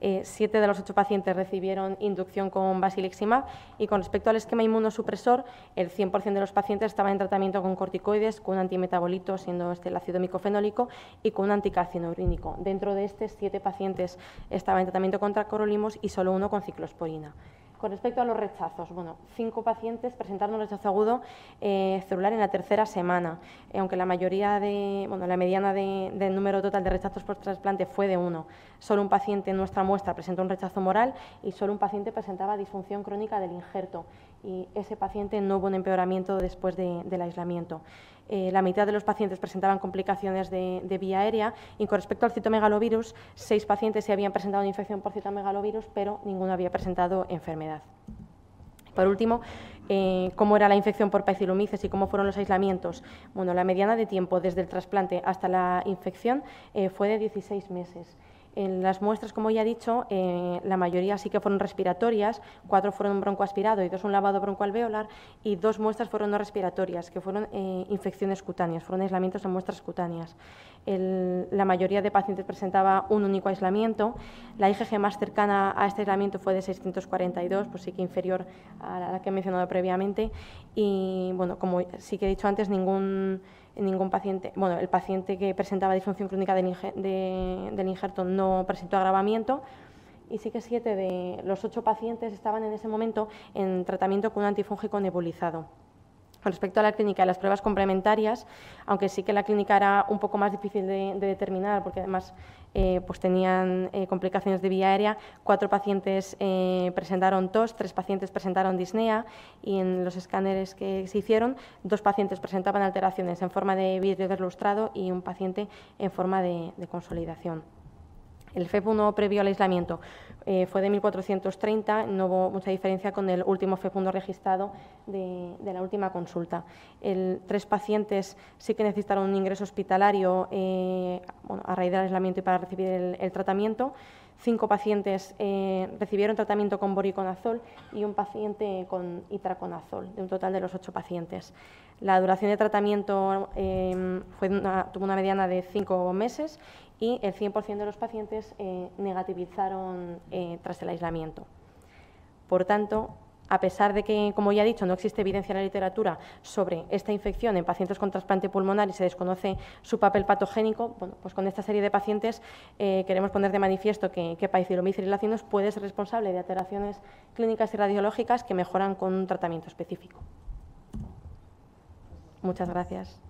Eh, siete de los ocho pacientes recibieron inducción con basiliximab y con respecto al esquema inmunosupresor, el 100% de los pacientes estaban en tratamiento con corticoides, con un antimetabolito, siendo este el ácido micofenólico, y con un anticalcinurínico. Dentro de este, siete pacientes estaban en tratamiento contra corolimos y solo uno con ciclosporina. Con respecto a los rechazos, bueno, cinco pacientes presentaron un rechazo agudo eh, celular en la tercera semana, eh, aunque la mayoría de, bueno, la mediana del número total de rechazos por trasplante fue de uno. Solo un paciente en nuestra muestra presentó un rechazo moral y solo un paciente presentaba disfunción crónica del injerto y ese paciente no hubo un empeoramiento después del aislamiento. Eh, la mitad de los pacientes presentaban complicaciones de, vía aérea y con respecto al citomegalovirus, seis pacientes se habían presentado una infección por citomegalovirus, pero ninguno había presentado enfermedad. Por último, eh, cómo era la infección por paicilomices y cómo fueron los aislamientos. Bueno, la mediana de tiempo desde el trasplante hasta la infección eh, fue de 16 meses. En las muestras, como ya he dicho, eh, la mayoría sí que fueron respiratorias, cuatro fueron broncoaspirado y dos un lavado broncoalveolar, y dos muestras fueron no respiratorias, que fueron eh, infecciones cutáneas, fueron aislamientos en muestras cutáneas. la mayoría de pacientes presentaba un único aislamiento. La IgG más cercana a este aislamiento fue de 642, pues sí que inferior a la que he mencionado previamente. Y, bueno, como sí que he dicho antes, ningún ningún paciente, bueno, el paciente que presentaba disfunción crónica del, del injerto no presentó agravamiento y sí que siete de los ocho pacientes estaban en ese momento en tratamiento con un antifúngico nebulizado. Con respecto a la clínica y las pruebas complementarias, aunque sí que la clínica era un poco más difícil de, determinar, porque además eh, pues tenían eh, complicaciones de vía aérea, cuatro pacientes eh, presentaron tos, tres pacientes presentaron disnea y en los escáneres que se hicieron, dos pacientes presentaban alteraciones en forma de vidrio deslustrado y un paciente en forma de consolidación. El FEP1 previo al aislamiento eh, fue de 1430, no hubo mucha diferencia con el último FEP1 registrado de, la última consulta. tres pacientes sí que necesitaron un ingreso hospitalario eh, a raíz del aislamiento y para recibir el, tratamiento. Cinco pacientes eh, recibieron tratamiento con boriconazol y un paciente con itraconazol, de un total de los ocho pacientes. La duración de tratamiento fue tuvo una mediana de cinco meses y el 100% de los pacientes eh, negativizaron eh, tras el aislamiento. Por tanto, a pesar de que, como ya he dicho, no existe evidencia en la literatura sobre esta infección en pacientes con trasplante pulmonar y se desconoce su papel patogénico, bueno, pues con esta serie de pacientes eh, queremos poner de manifiesto que, que paicilomicililacinos puede ser responsable de alteraciones clínicas y radiológicas que mejoran con un tratamiento específico. Muchas gracias.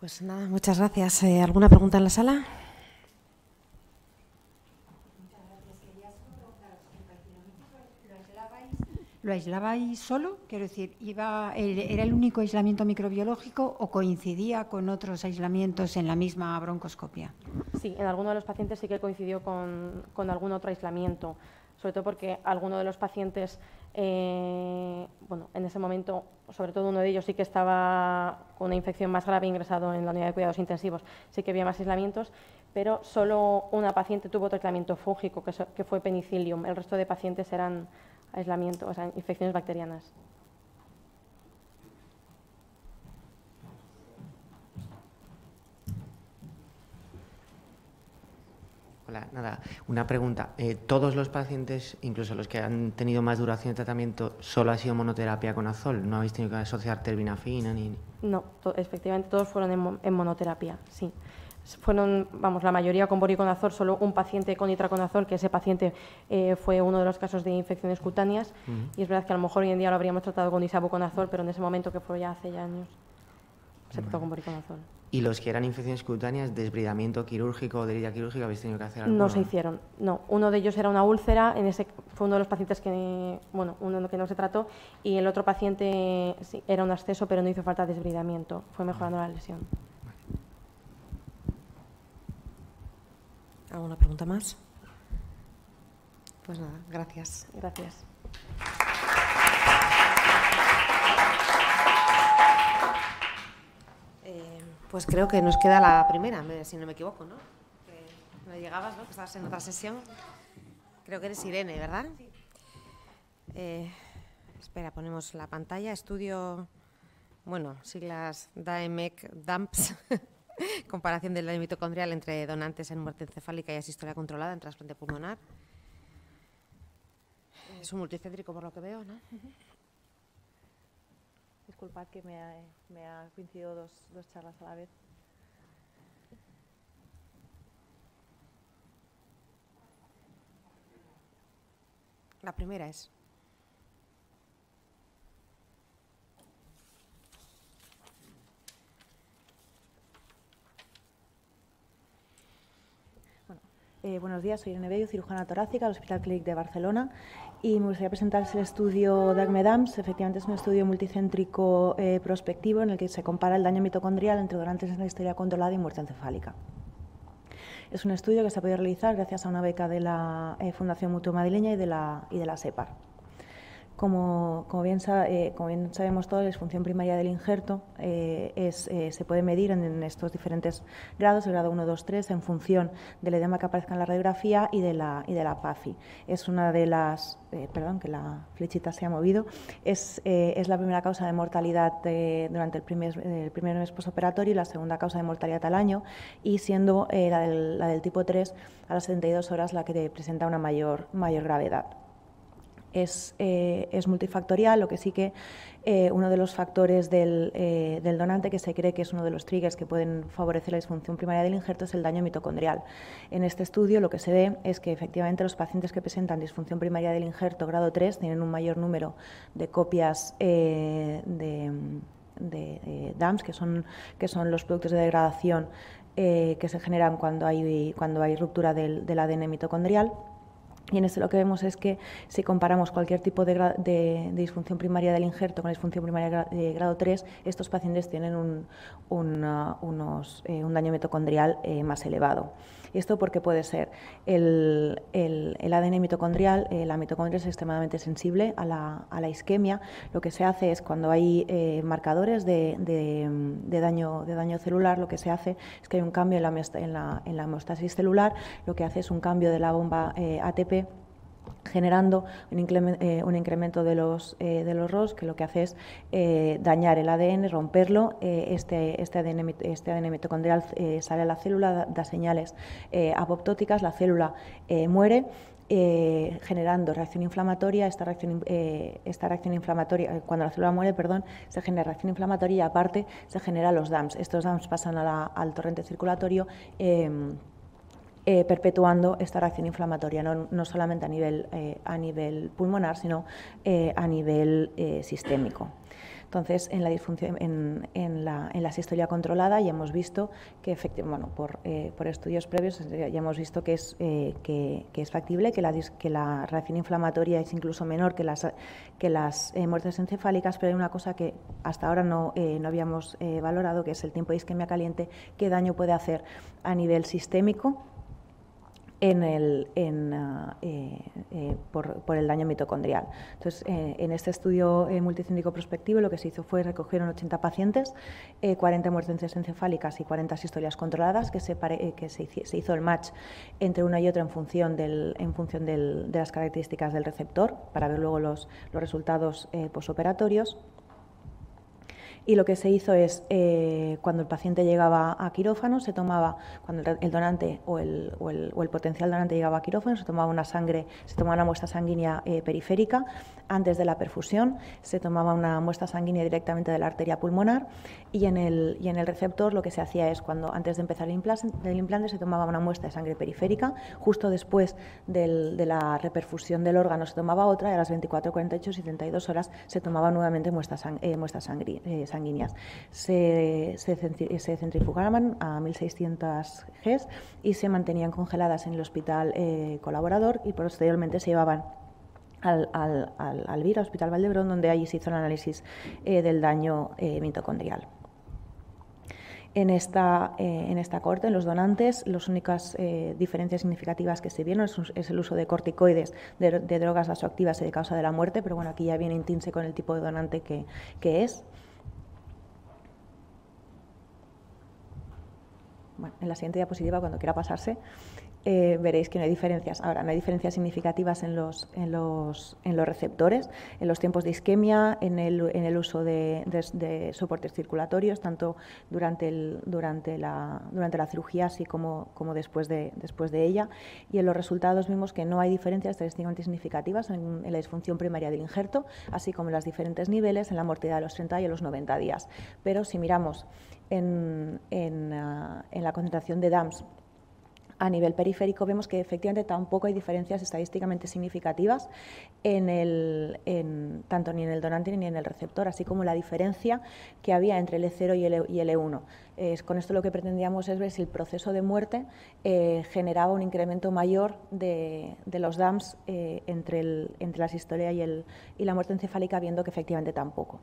Pues nada, muchas gracias. Eh, ¿Alguna pregunta en la sala? ¿Lo aislabais solo? Quiero decir, ¿iba, ¿era el único aislamiento microbiológico o coincidía con otros aislamientos en la misma broncoscopia? Sí, en alguno de los pacientes sí que coincidió con, algún otro aislamiento, sobre todo porque alguno de los pacientes eh, bueno, en ese momento, sobre todo uno de ellos sí que estaba con una infección más grave ingresado en la unidad de cuidados intensivos, sí que había más aislamientos, pero solo una paciente tuvo otro aislamiento fúngico, que, fue penicillium. El resto de pacientes eran aislamientos, o sea, infecciones bacterianas. Hola, nada, una pregunta. Eh, ¿Todos los pacientes, incluso los que han tenido más duración de tratamiento, solo ha sido monoterapia con azol? ¿No habéis tenido que asociar terbinafina ni...? No, efectivamente todos fueron en, monoterapia, sí. Fueron, vamos, la mayoría con boriconazol, solo un paciente con itraconazol, que ese paciente eh, fue uno de los casos de infecciones cutáneas. Y es verdad que a lo mejor hoy en día lo habríamos tratado con isabuconazol, pero en ese momento, que fue ya hace ya años, se trató con boriconazol. ¿Y los que eran infecciones cutáneas, desbridamiento quirúrgico o herida quirúrgica, habéis tenido que hacer algo? No se hicieron, no. Uno de ellos era una úlcera, en ese fue uno de los pacientes que, bueno, uno que no se trató, y el otro paciente sí, era un absceso, pero no hizo falta desbridamiento, fue mejorando la lesión. ¿Alguna pregunta más? Pues nada, gracias. Gracias. Pues creo que nos queda la primera, si no me equivoco, ¿no? no llegabas, ¿no? Que estabas en otra sesión. Creo que eres Irene, ¿verdad? Eh, espera, ponemos la pantalla. Estudio, bueno, siglas DAEMEC DAMPS. [laughs] [laughs] Comparación del daño mitocondrial entre donantes en muerte encefálica y asistolia controlada en trasplante pulmonar. Es un multicéntrico por lo que veo, ¿no? Disculpad que me ha, me ha coincidido dos, dos charlas a la vez. La primera es. Eh, buenos días, soy Irene Bello, cirujana torácica del Hospital Clínic de Barcelona y me gustaría presentarles el estudio DAGMEDAMS. Efectivamente es un estudio multicéntrico eh, prospectivo en el que se compara el daño mitocondrial entre donantes en la historia controlada y muerte encefálica. Es un estudio que se ha podido realizar gracias a una beca de la eh, Fundación Mutuo Madrileña y de la, y de la SEPAR. Como, bien, eh, como, bien, sabemos todos, la disfunción primaria del injerto eh, es, eh, se puede medir en, estos diferentes grados, el grado 1, 2, 3, en función del edema que aparezca en la radiografía y de la, y de la PAFI. Es una de las, perdón, que la flechita se ha movido, es, es la primera causa de mortalidad durante el primer, el primer mes posoperatorio y la segunda causa de mortalidad al año, y siendo la del, la, del, tipo 3 a las 72 horas la que presenta una mayor, mayor gravedad es, eh, es multifactorial, lo que sí que eh, uno de los factores del, eh, del, donante que se cree que es uno de los triggers que pueden favorecer la disfunción primaria del injerto es el daño mitocondrial. En este estudio lo que se ve es que efectivamente los pacientes que presentan disfunción primaria del injerto grado 3 tienen un mayor número de copias de, de DAMS, que son, los productos de degradación que se generan cuando hay, cuando hay ruptura del, del ADN mitocondrial y en este lo que vemos es que si comparamos cualquier tipo de, disfunción primaria del injerto con la disfunción primaria de grado 3, estos pacientes tienen un, unos, eh, un daño mitocondrial eh, más elevado. ¿Y esto porque puede ser? El, ADN mitocondrial, eh, la mitocondria es extremadamente sensible a la, isquemia. Lo que se hace es cuando hay marcadores de, daño, de daño celular, lo que se hace es que hay un cambio en la, en la, en la hemostasis celular, lo que hace es un cambio de la bomba ATP generando un, eh, incremento de los, eh, de los ROS que lo que hace es eh, dañar el ADN, romperlo, este, este, ADN, este ADN mitocondrial sale a la célula, da, señales apoptóticas, la célula muere. generando reacción inflamatoria, esta reacción, esta reacción inflamatoria, cuando la célula muere, perdón, se genera reacción inflamatoria y aparte se generan los DAMS. Estos DAMS pasan al torrente circulatorio eh, perpetuando esta reacción inflamatoria, no, solamente a nivel, eh, a nivel pulmonar, sino eh, a nivel sistémico. Entonces, en la, disfunción, en, la, en la sistolia controlada ya hemos visto que, efectivamente, bueno, por, por, estudios previos ya hemos visto que es, que, es factible, que la, que la reacción inflamatoria es incluso menor que las, que las muertes encefálicas, pero hay una cosa que hasta ahora no, no habíamos valorado, que es el tiempo de isquemia caliente, qué daño puede hacer a nivel sistémico en ah, eh, eh, por, el daño mitocondrial. Entonces, eh, en este estudio multicéntrico prospectivo lo que se hizo fue recogieron 80 pacientes, 40 muertes encefálicas y 40 historias controladas, que, se, que se, hizo el match entre una y otra en función, del, en función de las características del receptor, para ver luego los, los resultados posoperatorios. Y lo que se hizo es, eh, cuando el paciente llegaba a quirófano, se tomaba, cuando el donante o el, o el, el potencial donante llegaba a quirófano, se tomaba una sangre, se tomaba una muestra sanguínea eh, periférica antes de la perfusión, se tomaba una muestra sanguínea directamente de la arteria pulmonar y en el, y en el receptor lo que se hacía es, cuando antes de empezar el implante, del implante, se tomaba una muestra de sangre periférica, justo después de la reperfusión del órgano se tomaba otra y a las 24, 48, 72 horas se tomaba nuevamente muestras, eh, muestras sangre, sanguíneas. Se, se, centrifugaban a 1600 Gs y se mantenían congeladas en el hospital eh, colaborador y posteriormente se llevaban al, al, al, Hospital Valdebrón, donde allí se hizo el análisis eh, del daño eh, mitocondrial. En esta, en esta corte, en los donantes, las únicas diferencias significativas que se vieron es, el uso de corticoides, de, drogas vasoactivas y de causa de la muerte, pero bueno, aquí ya viene intrínseco con el tipo de donante que, que es. En la siguiente diapositiva, cuando quiera pasarse, eh, veréis que no hay diferencias. Ahora, no hay diferencias significativas en los, en los, en los receptores, en los tiempos de isquemia, en el, en el uso de, soportes circulatorios, tanto durante, el, durante, la, durante la cirugía así como, como después, de, después de ella. Y en los resultados vimos que no hay diferencias estadísticamente significativas en, la disfunción primaria del injerto, así como en los diferentes niveles en la mortalidad de los 30 y los 90 días. Pero si miramos en, en, ah, en la concentración de DAMS a nivel periférico vemos que efectivamente tampoco hay diferencias estadísticamente significativas en el, tanto ni en el donante ni en el receptor, así como la diferencia que había entre el E0 y el, E, 1 e con esto lo que pretendíamos es ver si el proceso de muerte eh, generaba un incremento mayor de, los DAMS eh, entre, entre la sistolia y, y la muerte encefálica, viendo que efectivamente tampoco.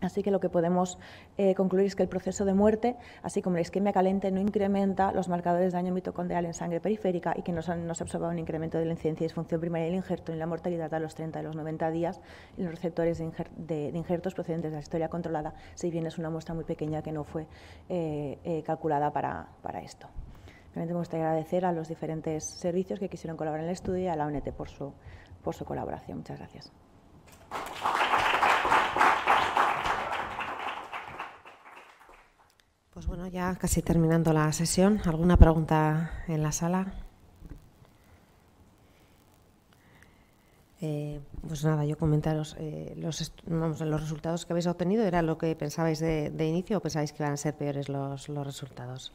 Así que lo que podemos eh, concluir es que el proceso de muerte, así como la isquemia caliente, no incrementa los marcadores de daño mitocondrial en sangre periférica y que no, se ha observado un incremento de la incidencia y disfunción primaria del injerto ni la mortalidad a los 30 y los 90 días en los receptores de, injertos procedentes de la historia controlada, si bien es una muestra muy pequeña que no fue eh, eh, calculada para, esto. Realmente me gustaría agradecer a los diferentes servicios que quisieron colaborar en el estudio y a la ONT por su, por su colaboración. Muchas gracias. Pues bueno, ya casi terminando la sesión. ¿Alguna pregunta en la sala? Eh, pues nada, yo comentaros, eh, los, vamos, los resultados que habéis obtenido, ¿era lo que pensabais de, inicio o pensabais que iban a ser peores los, los resultados?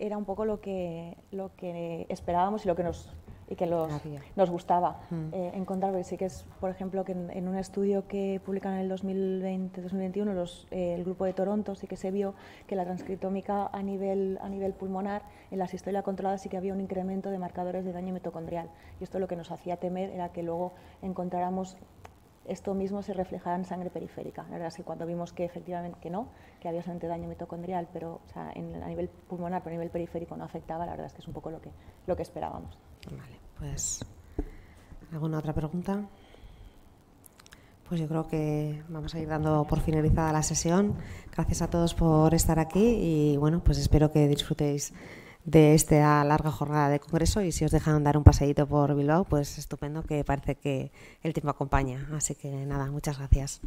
Era un poco lo que, lo que esperábamos y lo que nos y que los, nos gustaba mm. eh, encontrar. sí que es, por ejemplo, que en, un estudio que publican en el 2020-2021 eh, el grupo de Toronto sí que se vio que la transcriptómica a nivel, a nivel pulmonar, en la sistolia controlada sí que había un incremento de marcadores de daño mitocondrial. Y esto lo que nos hacía temer era que luego encontráramos esto mismo se reflejara en sangre periférica. La verdad es que cuando vimos que efectivamente que no, que había solamente daño mitocondrial, pero o sea, en, a nivel pulmonar, pero a nivel periférico no afectaba, la verdad es que es un poco lo que, lo que esperábamos. Vale, pues ¿alguna otra pregunta? Pues yo creo que vamos a ir dando por finalizada la sesión. Gracias a todos por estar aquí y bueno, pues espero que disfrutéis de esta larga jornada de congreso y si os dejan dar un paseíto por Bilbao, pues estupendo que parece que el tiempo acompaña. Así que nada, muchas gracias.